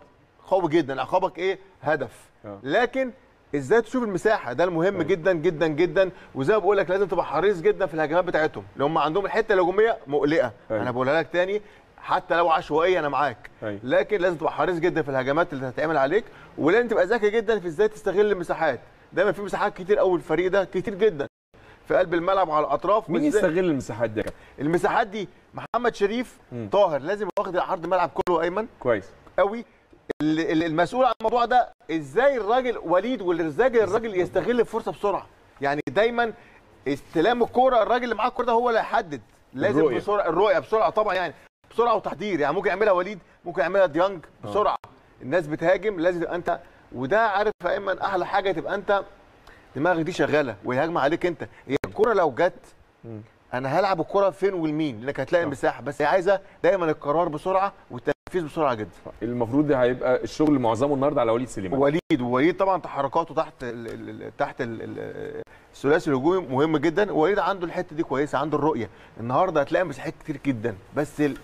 قوي جدا عقابك إيه؟ هدف. آه. لكن إزاي تشوف المساحة؟ ده المهم جدا جدا جدا. وزي ما بقول لك لازم تبقى حريص جدا في الهجمات بتاعتهم. اللي هم عندهم الحته الهجومية مقلقة. أيوة. أنا بقولها لك تاني حتى لو عشوائية أنا معاك. أيوة. لكن لازم تبقى حريص جدا في الهجمات اللي هتتعمل عليك. ولازم تبقى ذكي جدا في إزاي تستغل المساحات. دايما في مساحات كتير قوي الفريق ده كتير جدا. في قلب الملعب وعلى الأطراف. مين يستغل المساحات دي؟ المساحات دي محمد شريف مم. طاهر لازم واخد عرض الملعب كله أيمن. كويس. قوي. ال- ال- المسؤول عن الموضوع ده إزاي الراجل وليد والرزاجي الراجل يستغل الفرصة بسرعة؟ يعني دايما استلام الكورة الراجل اللي معاه الكورة ده هو اللي هيحدد. لازم الرؤية. بسرعة الرؤية بسرعة طبعا يعني. بسرعة وتحضير. يعني ممكن يعملها وليد ممكن يعملها ديانج بسرعة. الناس بتهاجم لازم تبقى أنت. وده عارف يا أيمن أحلى حاجة تبقى أنت دماغك دي شغالة ويهاجم عليك أنت. هي الكورة لو جت أنا هلعب الكرة فين والمين لانك هتلاقي مساحة. بس هي عايزة دايما القرار بسرعة والتنفيذ بسرعة جدا. المفروض ده هيبقى الشغل معظمه النهارده على وليد سليمان. وليد ووليد طبعا تحركاته تحت ال ال ال تحت ال ال الثلاثي الهجومي مهم جدا. وليد عنده الحتة دي كويسة عنده الرؤية. النهارده هتلاقي مساحات كتير جدا. بس ال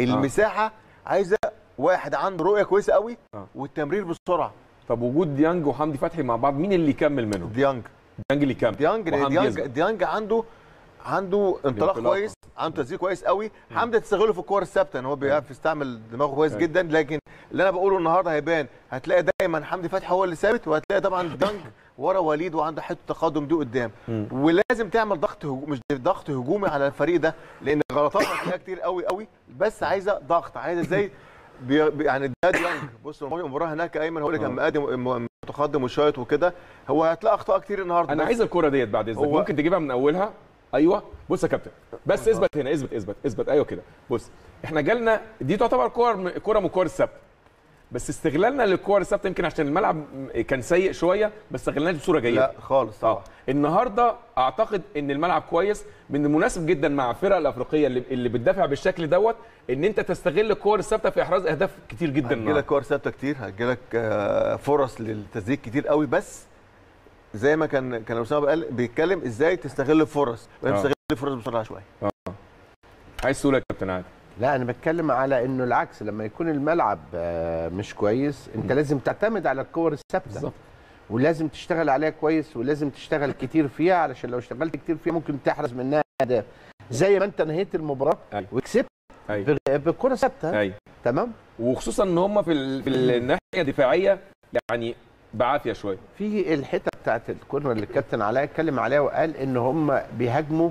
المساحة عايزة واحد عنده رؤية كويسة قوي آه. والتمرير بسرعة. طب وجود ديانج وحمدي فتحي مع بعض مين اللي يكمل منهم؟ ديانج. ديانج اللي يكمل. ديانج ديانج. ديانج عنده عنده انطلاق. كويس عنده تسديد كويس قوي. حمدي تستغله في الكور الثابتة إن هو بيعرف يستعمل دماغه كويس. جدا. لكن اللي أنا بقوله النهارده هيبان. هتلاقي دايما حمدي فتحي هو اللي ثابت وهتلاقي طبعا ديانج ورا وليد وعنده حتة تقدم دي قدام. ولازم تعمل ضغط هجو... مش ضغط هجومي على الفريق ده لأن غلطات هتلاقيها كتير قوي قوي. بس عايزة ضغط عايزة إزاي بي... يعني ده ديانج بص المباراه هناك أيمن هو اللي كان مقدم م- متقدم وشايط وكده. هو هتلاقي أخطاء كتير النهارده. أنا عايز الكورة ديت بعد إذنك. هو- ممكن تجيبها من أولها؟ أيوه. بص يا كابتن. بس إثبت هنا إثبت إثبت إثبت. أيوه كده. بص إحنا جالنا دي تعتبر كور كورة من الكور الثابته بس استغلالنا للكور الثابته يمكن عشان الملعب كان سيء شوية بس استغلناش بصوره جيدة. لا خالص طبعا. آه. النهارده أعتقد إن الملعب كويس من المناسب جدا مع الفرق الأفريقية اللي, اللي بتدافع بالشكل دوت إن أنت تستغل الكور الثابته في إحراز أهداف كتير جدا هتجيلك كور ثابته كتير هتجيلك آه، فرص للتسديد كتير قوي. بس زي ما كان كان اسامه قال بيتكلم إزاي تستغل الفرص. آه. تستغل الفرص بسرعة شوية. عايز تقول يا كابتن عادل. لا أنا بتكلم على إنه العكس لما يكون الملعب آه، مش كويس أنت لازم تعتمد على الكور الثابتة. بالظبط. ولازم تشتغل عليها كويس ولازم تشتغل كتير فيها علشان لو اشتغلت كتير فيها ممكن تحرز منها اهداف زي ما أنت نهيت المباراة أيوة. وكسبت بكرة ثابتة. أيوه تمام؟ وخصوصا إن هم في ال... في الناحية الدفاعية يعني بعافية شوية. في الحتة بتاعت الكورنر اللي الكابتن علاء اتكلم عليها وقال إن هم بيهاجموا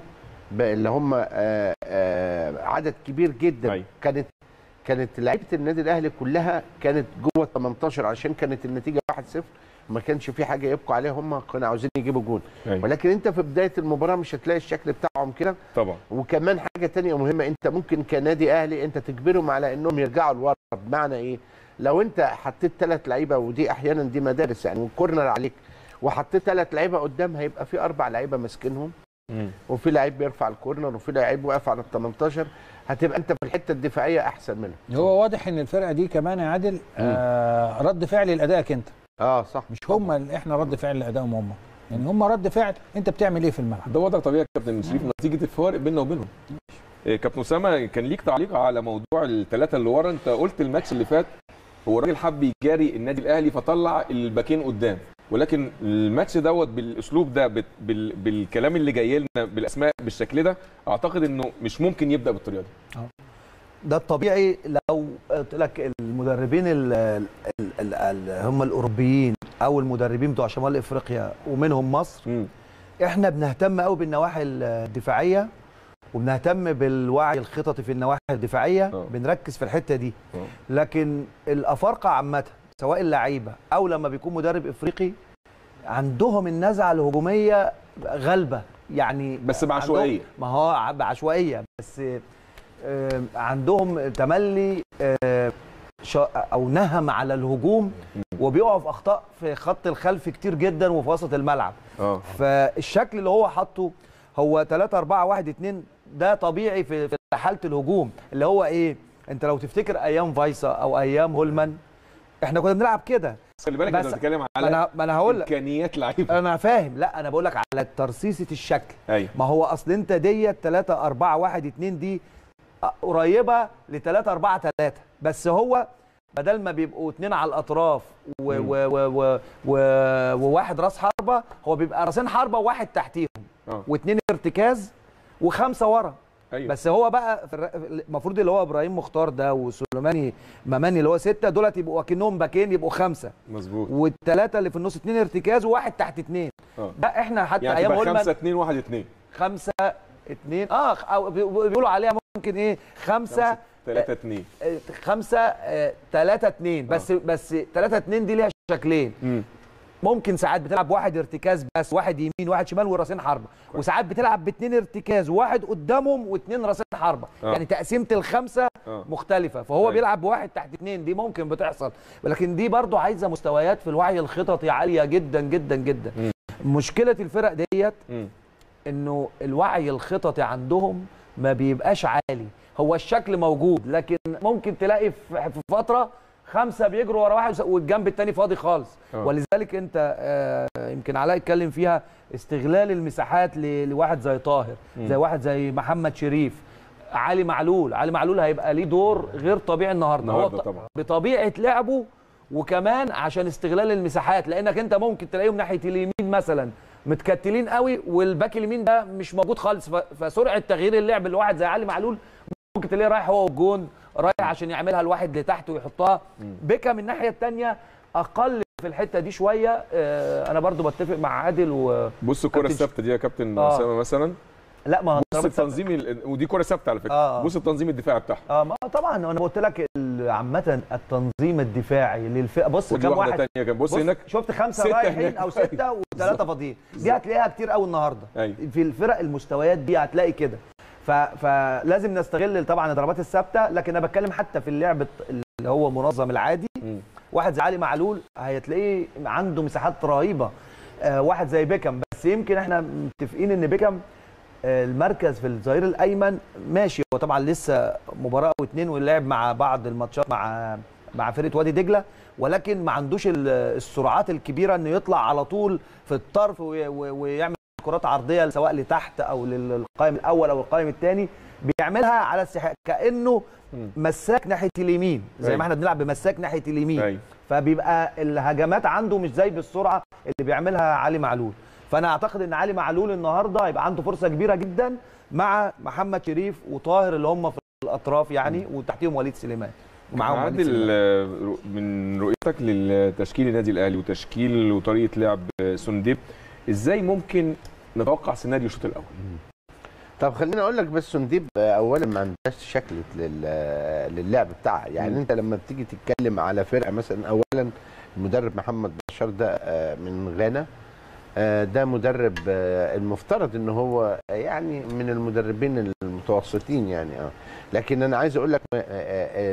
اللي هم آه، آه، عدد كبير جدا. أيوة. كانت كانت لعيبة النادي الأهلي كلها كانت جوه 18 عشان كانت النتيجة 1-0 ما كانش في حاجة يبقوا عليها هم كانوا عاوزين يجيبوا جون. أيوة. ولكن أنت في بداية المباراة مش هتلاقي الشكل بتاعهم كده. طبعا. وكمان حاجة تانية مهمة أنت ممكن كنادي أهلي أنت تجبرهم على إنهم يرجعوا لورا. بمعنى إيه؟ لو أنت حطيت ثلاث لعيبة ودي أحيانا دي مدارس يعني والكورنر عليك. وحطيت ثلاث لعيبة قدام هيبقى في أربع لعيبة ماسكينهم. وفي لعيب بيرفع الكورنر وفي لعيب واقف على ال 18 هتبقى أنت في الحتة الدفاعية أحسن منهم. هو واضح إن الفرقة دي كمان يا عادل آه رد فعل لأدائك أنت. آه صح. مش هم اللي إحنا رد فعل لأدائهم هم. يعني هم رد فعل أنت بتعمل إيه في الملعب؟ ده وضع طبيعي يا كابتن شريف نتيجة الفوارق بيننا وبينهم. إيه، كابتن أسامة كان ليك تعليق على موضوع الثلاثه اللي ورا؟ أنت قلت الماتش اللي فات هو الراجل حب يجاري النادي الأهلي فطلع الباكين قدام. ولكن الماتش دوت بالأسلوب ده بال- بال- بالكلام اللي جاي لنا بالأسماء بالشكل ده أعتقد إنه مش ممكن يبدأ بالطريقة دي ده الطبيعي لو قلت لك المدربين ال ال ال ال هم الأوروبيين أو المدربين بتوع شمال إفريقيا ومنهم مصر مم. إحنا بنهتم قوي بالنواحي الدفاعية وبنهتم بالوعي الخططي في النواحي الدفاعية آه. بنركز في الحتة دي آه. لكن الأفارقة عامة سواء اللعيبة أو لما بيكون مدرب إفريقي عندهم النزعة الهجومية غالبه يعني بس بعشوائية. عندهم- ما هو بعشوائية. بس آه، عندهم تملي آه، أو نهم على الهجوم وبيقعوا في أخطاء في خط الخلف كتير جدا وفي وسط الملعب. آه. فالشكل اللي هو حاطه هو 3 4 1 2 ده طبيعي في في حالة الهجوم. اللي هو إيه؟ أنت لو تفتكر أيام فايسا أو أيام هولمان إحنا كنا بنلعب كده. خلي بالك انت بتتكلم على أنا ما أنا هقول لك إمكانيات لعيبة. أنا فاهم. لا أنا بقول لك على ترصيصة الشكل. أيوه. ما هو اصل انت ديت 3 4 1 2 دي قريبة ل 3 4 3 بس هو بدل ما بيبقوا اتنين على الاطراف و. و و و و وواحد راس حربة هو بيبقى راسين حربة وواحد تحتيهم. واثنين ارتكاز وخمسة ورا. أيوه. بس هو بقى المفروض اللي هو إبراهيم مختار ده وسليماني مماني اللي هو ستة دولت يبقوا اكنهم باكين يبقوا خمسة. مظبوط. والثلاثه اللي في النص اثنين ارتكاز وواحد تحت اثنين آه. ده إحنا حتى يعني أيام هولمان 5 2 1 2 خمسة اتنين آه أو بي- بيقولوا عليها ممكن إيه خمسة 3 2 آه، خمسة آه، تلاتة اتنين. بس بس تلاتة اتنين دي ليها شكلين. ممكن ساعات بتلعب واحد ارتكاز بس واحد يمين واحد شمال وراسين حربة وساعات بتلعب باتنين ارتكاز وواحد قدامهم واتنين راسين حربة آه. يعني تقسيمة الخمسة آه. مختلفة. فهو أيوة. بيلعب بواحد تحت اتنين دي ممكن بتحصل. ولكن دي برضو عايزة مستويات في الوعي الخططي عالية جدا جدا جدا. مم. مشكلة الفرق ديت إنه الوعي الخططي عندهم ما بيبقاش عالي. هو الشكل موجود لكن ممكن تلاقي في فترة خمسة بيجروا ورا واحد والجنب التاني فاضي خالص. آه. ولذلك انت آه، يمكن علاء اتكلم فيها استغلال المساحات لواحد زي طاهر مم. زي واحد زي محمد شريف علي معلول. علي معلول هيبقى ليه دور غير طبيعي النهارده. هو طبعا. بطبيعة لعبه وكمان عشان استغلال المساحات. لأنك انت ممكن تلاقيهم ناحية اليمين مثلا متكتلين قوي والباك اليمين ده مش موجود خالص. فسرعة تغيير اللعب لواحد زي علي معلول ممكن تلاقيه رايح هو والجون. رايح عشان يعملها لواحد لتحت ويحطها. بيكا من الناحية الثانية أقل في الحتة دي شوية آه، أنا برضو بتفق مع عادل و بص الكرة الثابتة دي يا كابتن آه. أسامة مثلا. لا ما هو بص. التنظيم ال- ودي كرة ثابتة على فكرة. آه. بص التنظيم الدفاعي بتاعها. آه ما طبعا أنا قلت لك عامة التنظيم الدفاعي للفئه بص كام واحد؟ ثانية كان بص بص هناك شفت خمسة ستة رايحين هناك. أو ستة وثلاثة فاضيين. دي هتلاقيها كتير قوي النهارده. أيوه. في الفرق المستويات دي هتلاقي كده. فلازم نستغل طبعا الضربات الثابتة لكن أنا بتكلم حتى في اللعب اللي هو منظم العادي. مم. واحد زي علي معلول هتلاقيه عنده مساحات رهيبة. آه واحد زي بيكم بس يمكن إحنا متفقين إن بيكم آه، المركز في الظهير الأيمن ماشي. هو طبعا لسه مباراة أو اتنين ولعب مع بعض الماتشات مع مع فرقه وادي دجلة ولكن ما عندوش ال- السرعات الكبيرة إنه يطلع على طول في الطرف وي- وي- ويعمل كرات عرضية سواء لتحت أو للقائم الأول أو القائم الثاني بيعملها على استحقاق كأنه. مساك ناحية اليمين زي أيوة. ما إحنا بنلعب بمساك ناحية اليمين أيوه فبيبقى الهجمات عنده مش زي بالسرعة اللي بيعملها علي معلول فأنا أعتقد إن علي معلول النهارده هيبقى عنده فرصة كبيرة جدا مع محمد شريف وطاهر اللي هم في الأطراف يعني وتحتيهم وليد سليمان ومعاهم وليد عادل سليمان. من رؤيتك للتشكيل النادي الأهلي وتشكيل وطريقة لعب سنديب إزاي ممكن نتوقع سيناريو الشوط الأول. طب خليني أقول لك بس سنديب اولا ما عندهاش شكل لل- للعب بتاعها. يعني. أنت لما بتيجي تتكلم على فرقة مثلا اولا المدرب محمد بشار ده آه، من غانا آه، ده مدرب آه، المفترض إن هو يعني من المدربين المتوسطين يعني آه. لكن أنا عايز أقول لك آه، آه،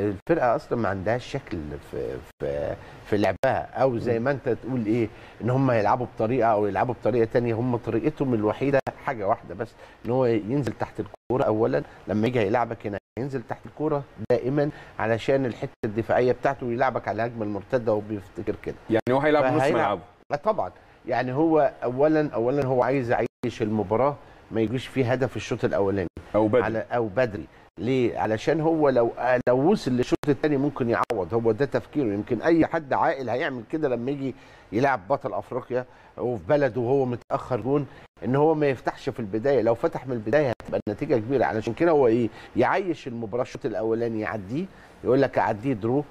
آه، الفرقة أصلا ما عندهاش شكل في في في لعبها أو زي ما أنت تقول إيه إن هم يلعبوا بطريقة أو يلعبوا بطريقة تانية. هم طريقتهم الوحيدة حاجة واحدة بس إن هو ينزل تحت الكورة. اولا لما يجي هيلعبك هنا ينزل تحت الكورة دائما علشان الحتة الدفاعية بتاعته ويلعبك على الهجمه المرتدة وبيفتكر كده. يعني هو هيلعب نص. ملعبه. طبعا. يعني هو اولا اولا هو عايز يعيش المباراة ما يجيش فيه هدف الشوط الأولاني. أو بدري. على أو بدري. ليه؟ علشان هو لو لو وصل للشوط الثاني ممكن يعوض. هو ده تفكيره. يمكن أي حد عاقل هيعمل كده لما يجي يلعب بطل أفريقيا وفي بلده وهو متأخر جون إن هو ما يفتحش في البداية. لو فتح من البداية هتبقى النتيجه كبيرة. علشان كده هو إيه؟ يعيش المباراة. الشوط الأولاني يعديه يقول لك أعديه درو. آه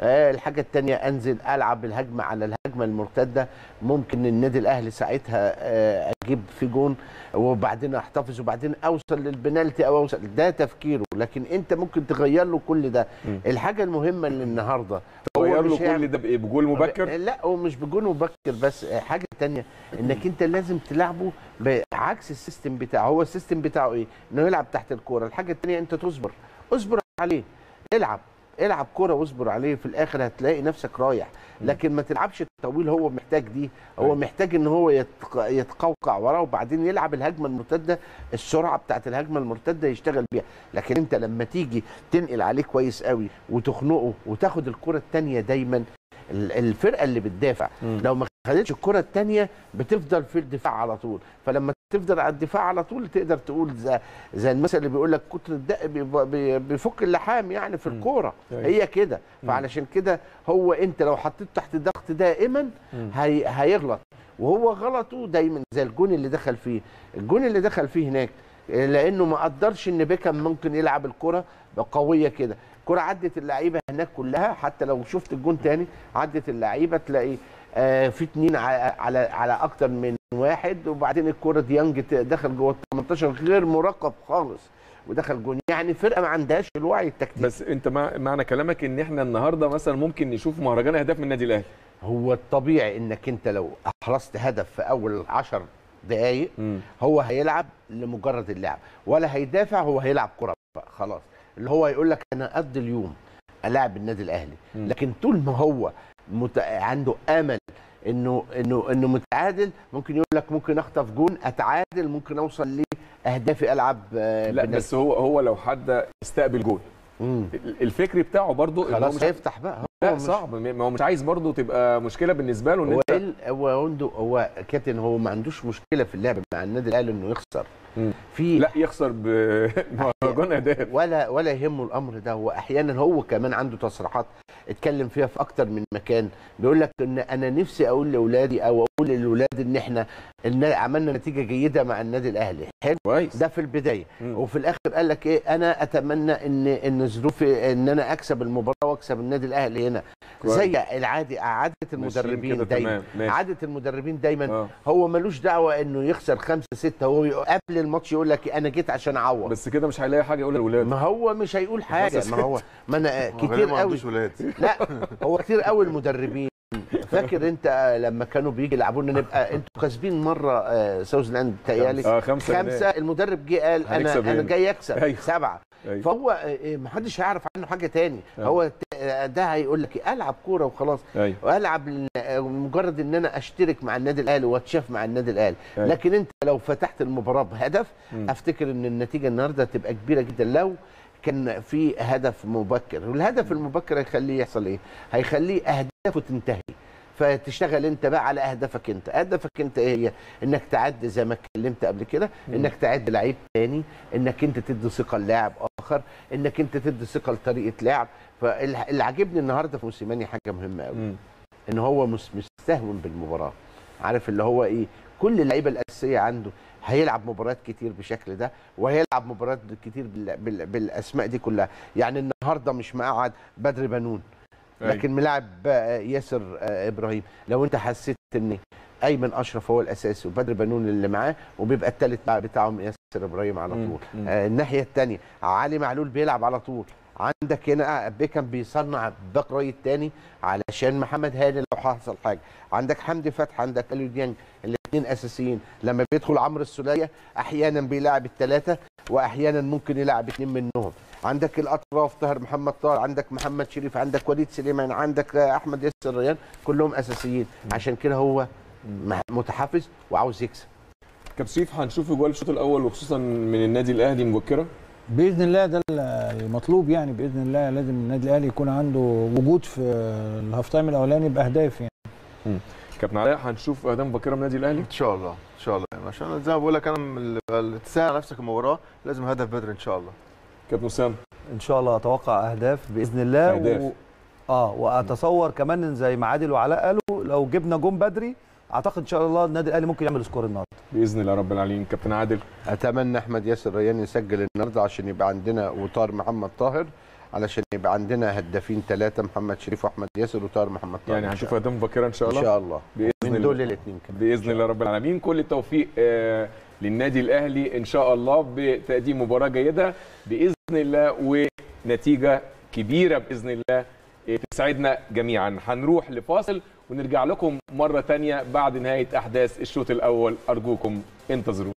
الحاجة الثانية أنزل ألعب الهجمة على الهجمة المرتدة. ممكن النادي الأهلي ساعتها آه أجيب في جون وبعدين أحتفظ وبعدين أوصل للبنالتي أو أوصل. ده تفكيره. لكن أنت ممكن تغير له كل ده. الحاجة المهمة اللي النهارده هو غير له كل ده بإيه؟ بجول مبكر؟ لا هو مش بجون مبكر بس. حاجة تانية إنك أنت لازم تلعبه بعكس ال system بتاعه. هو ال system بتاعه إيه؟ إنه يلعب تحت الكورة. الحاجة التانية أنت تصبر. اصبر عليه. العب. العب كوره واصبر عليه في الآخر هتلاقي نفسك رايح. لكن ما تلعبش طويل هو محتاج دي. هو أيوة. محتاج إن هو يتق- يتقوقع وراه وبعدين يلعب الهجمة المرتدة السرعة بتاعت الهجمة المرتدة يشتغل بيها. لكن أنت لما تيجي تنقل عليه كويس قوي وتخنقه وتاخد الكرة الثانية دايما ال- الفرقة اللي بتدافع لو ما خدتش الكرة الثانية بتفضل في الدفاع على طول. فلما تفضل على الدفاع على طول تقدر تقول زي, زي المثل اللي بيقول لك كتر الدق بيفك اللحام يعني في الكورة. أيوة. هي كده. فعلشان كده هو انت لو حطيت تحت ضغط دائما هي هيغلط. وهو غلطه دايما زي الجون اللي دخل فيه. الجون اللي دخل فيه هناك لأنه ما قدرش إن بيكم ممكن يلعب الكره قويه كده. الكره عدت اللعيبة هناك كلها. حتى لو شفت الجون تاني عدت اللعيبة تلاقي آه في اتنين ع- على على أكتر من واحد وبعدين الكره ديانج دخل جوه ال 18 غير مراقب خالص ودخل جون. يعني فرقة ما عندهاش الوعي التكتيكي. بس انت مع معنى كلامك ان إحنا النهارده مثلا ممكن نشوف مهرجان اهداف من النادي الأهلي. هو الطبيعي انك انت لو احرزت هدف في اول 10 دقائق. هو هيلعب لمجرد اللعب. ولا هيدافع هو هيلعب كرة بقى خلاص. اللي هو يقول لك أنا قد اليوم ألاعب النادي الأهلي. لكن طول ما هو مت... عنده آمل إنه إنه إنه متعادل ممكن يقول لك ممكن أخطف جون أتعادل ممكن أوصل لاهدافي العب آه، لا. بس هو هو لو حد استقبل. ال- الفكر بتاعه برضو خلاص هيفتح بقى لا صعب. ما هو مش عايز برضو تبقى مشكلة بالنسبة له إن هو أنت ال- هو عنده هو كابتن هو ما عندوش مشكلة في اللعب مع النادي الأهلي إنه يخسر. في لا يخسر بمهرجان اهداف ولا ولا يهمه الأمر ده. هو أحيانا هو كمان عنده تصريحات اتكلم فيها في أكتر من مكان. بيقول لك إن أنا نفسي أقول لأولادي أو أقول للاولاد إن إحنا إن عملنا نتيجة جيدة مع النادي الأهلي. حلو؟ كويس. ده في البداية. مم. وفي الآخر قال لك إيه؟ أنا أتمنى إن إن ظروفي إن أنا أكسب المباراة وأكسب النادي الأهلي. هنا. زي العادي عادة المدربين دايما. عادة المدربين دايما آه. هو ملوش دعوة إنه يخسر خمسة ستة. هو قبل الماتش يقول لك أنا جيت عشان أعوض. بس كده مش هيلاقي حاجة يقولها للاولاد ما هو مش هيقول حاجة. ما هو ما أنا كتير قوي. لا هو كتير قوي المدربين. فاكر انت لما كانوا بيجي يلعبونا نبقى أنتوا كاسبين مرة آه، ساوزلاند تهيألي آه خمسة خمسة المدرب جه قال أنا أنا. جاي أكسب أيوة. سبعة أيوة. فهو آه، ما حدش هيعرف عنه حاجة تاني آه. هو آه، ده هيقول لك إيه، ألعب كورة وخلاص أيوه وألعب آه، مجرد إن أنا أشترك مع النادي الأهلي وأتشاف مع النادي الأهلي أيوة. لكن أنت لو فتحت المباراة بهدف مم. أفتكر إن النتيجة النهارده تبقى كبيرة جدا لو كان في هدف مبكر. والهدف المبكر هيخليه يحصل إيه؟ هيخليه أهدافه تنتهي. فتشتغل أنت بقى على أهدافك أنت. أهدافك أنت إيه هي؟ إنك تعد زي ما اتكلمت قبل كده. إنك تعد لعيب تاني. إنك أنت تدي ثقة للاعب آخر. إنك أنت تدي ثقة لطريقة لعب. فاللي عاجبني النهارده في موسيماني حاجة مهمة قوي. إن هو مس- مستهون بالمباراة. عارف اللي هو إيه؟ كل اللعيبة الأساسية عنده هيلعب مباريات كتير بالشكل ده وهيلعب مباريات كتير بال... بال... بالأسماء دي كلها يعني النهارده مش مقعد بدر بنون. لكن ملاعب آه، ياسر آه، إبراهيم لو انت حسيت ان ايمن أشرف هو الأساسي وبدر بنون اللي معاه وبيبقى الثالث بتاعهم ياسر إبراهيم على. طول مم. آه، الناحية الثانية علي معلول بيلعب على طول عندك هنا بيكم بيصنع باك رايت تاني علشان محمد هاني لو حصل حاجة عندك حمدي فتحي عندك اليو ديانج الاثنين أساسيين. لما بيدخل عمرو السولية أحيانا بيلعب الثلاثه واحيانا ممكن يلعب اثنين منهم. عندك الأطراف طاهر محمد طاهر عندك محمد شريف عندك وليد سليمان عندك أحمد ياسر ريان كلهم أساسيين. عشان كده هو متحفز وعاوز يكسب. كابتن شريف هنشوف جوال الشوط الأول وخصوصا من النادي الأهلي مبكره بإذن الله ده المطلوب يعني بإذن الله لازم النادي الأهلي يكون عنده وجود في ال half time الأولاني بأهداف يعني. كابتن علاء هنشوف اهداف مبكرة من النادي الأهلي. إن شاء الله إن شاء الله يعني عشان زي ما بقول لك أنا تسهل على نفسك المباراه لازم هدف بدري إن شاء الله. كابتن أسامة. إن شاء الله أتوقع أهداف بإذن الله. أهداف. و... آه وأتصور كمان زي ما عادل وعلاء قالوا لو جبنا جون بدري أعتقد إن شاء الله النادي الأهلي ممكن يعمل score النهارده. بإذن الله رب العالمين. كابتن عادل. أتمنى أحمد ياسر ريان يسجل النهارده عشان يبقى عندنا وطاهر محمد طاهر. علشان يبقى عندنا هدافين ثلاثة محمد شريف وأحمد ياسر وطاهر محمد طاهر. يعني هنشوف اهداف مبكره إن شاء الله. إن شاء الله. بإذن من الله. دول الاثنين كمان. بإذن الله رب العالمين. كل التوفيق آه، للنادي الأهلي إن شاء الله بتقديم مباراة جيدة بإذن الله ونتيجة كبيرة بإذن الله آه، تسعدنا جميعا. هنروح لفاصل ونرجع لكم مرة تانية بعد نهاية أحداث الشوط الأول. أرجوكم انتظروا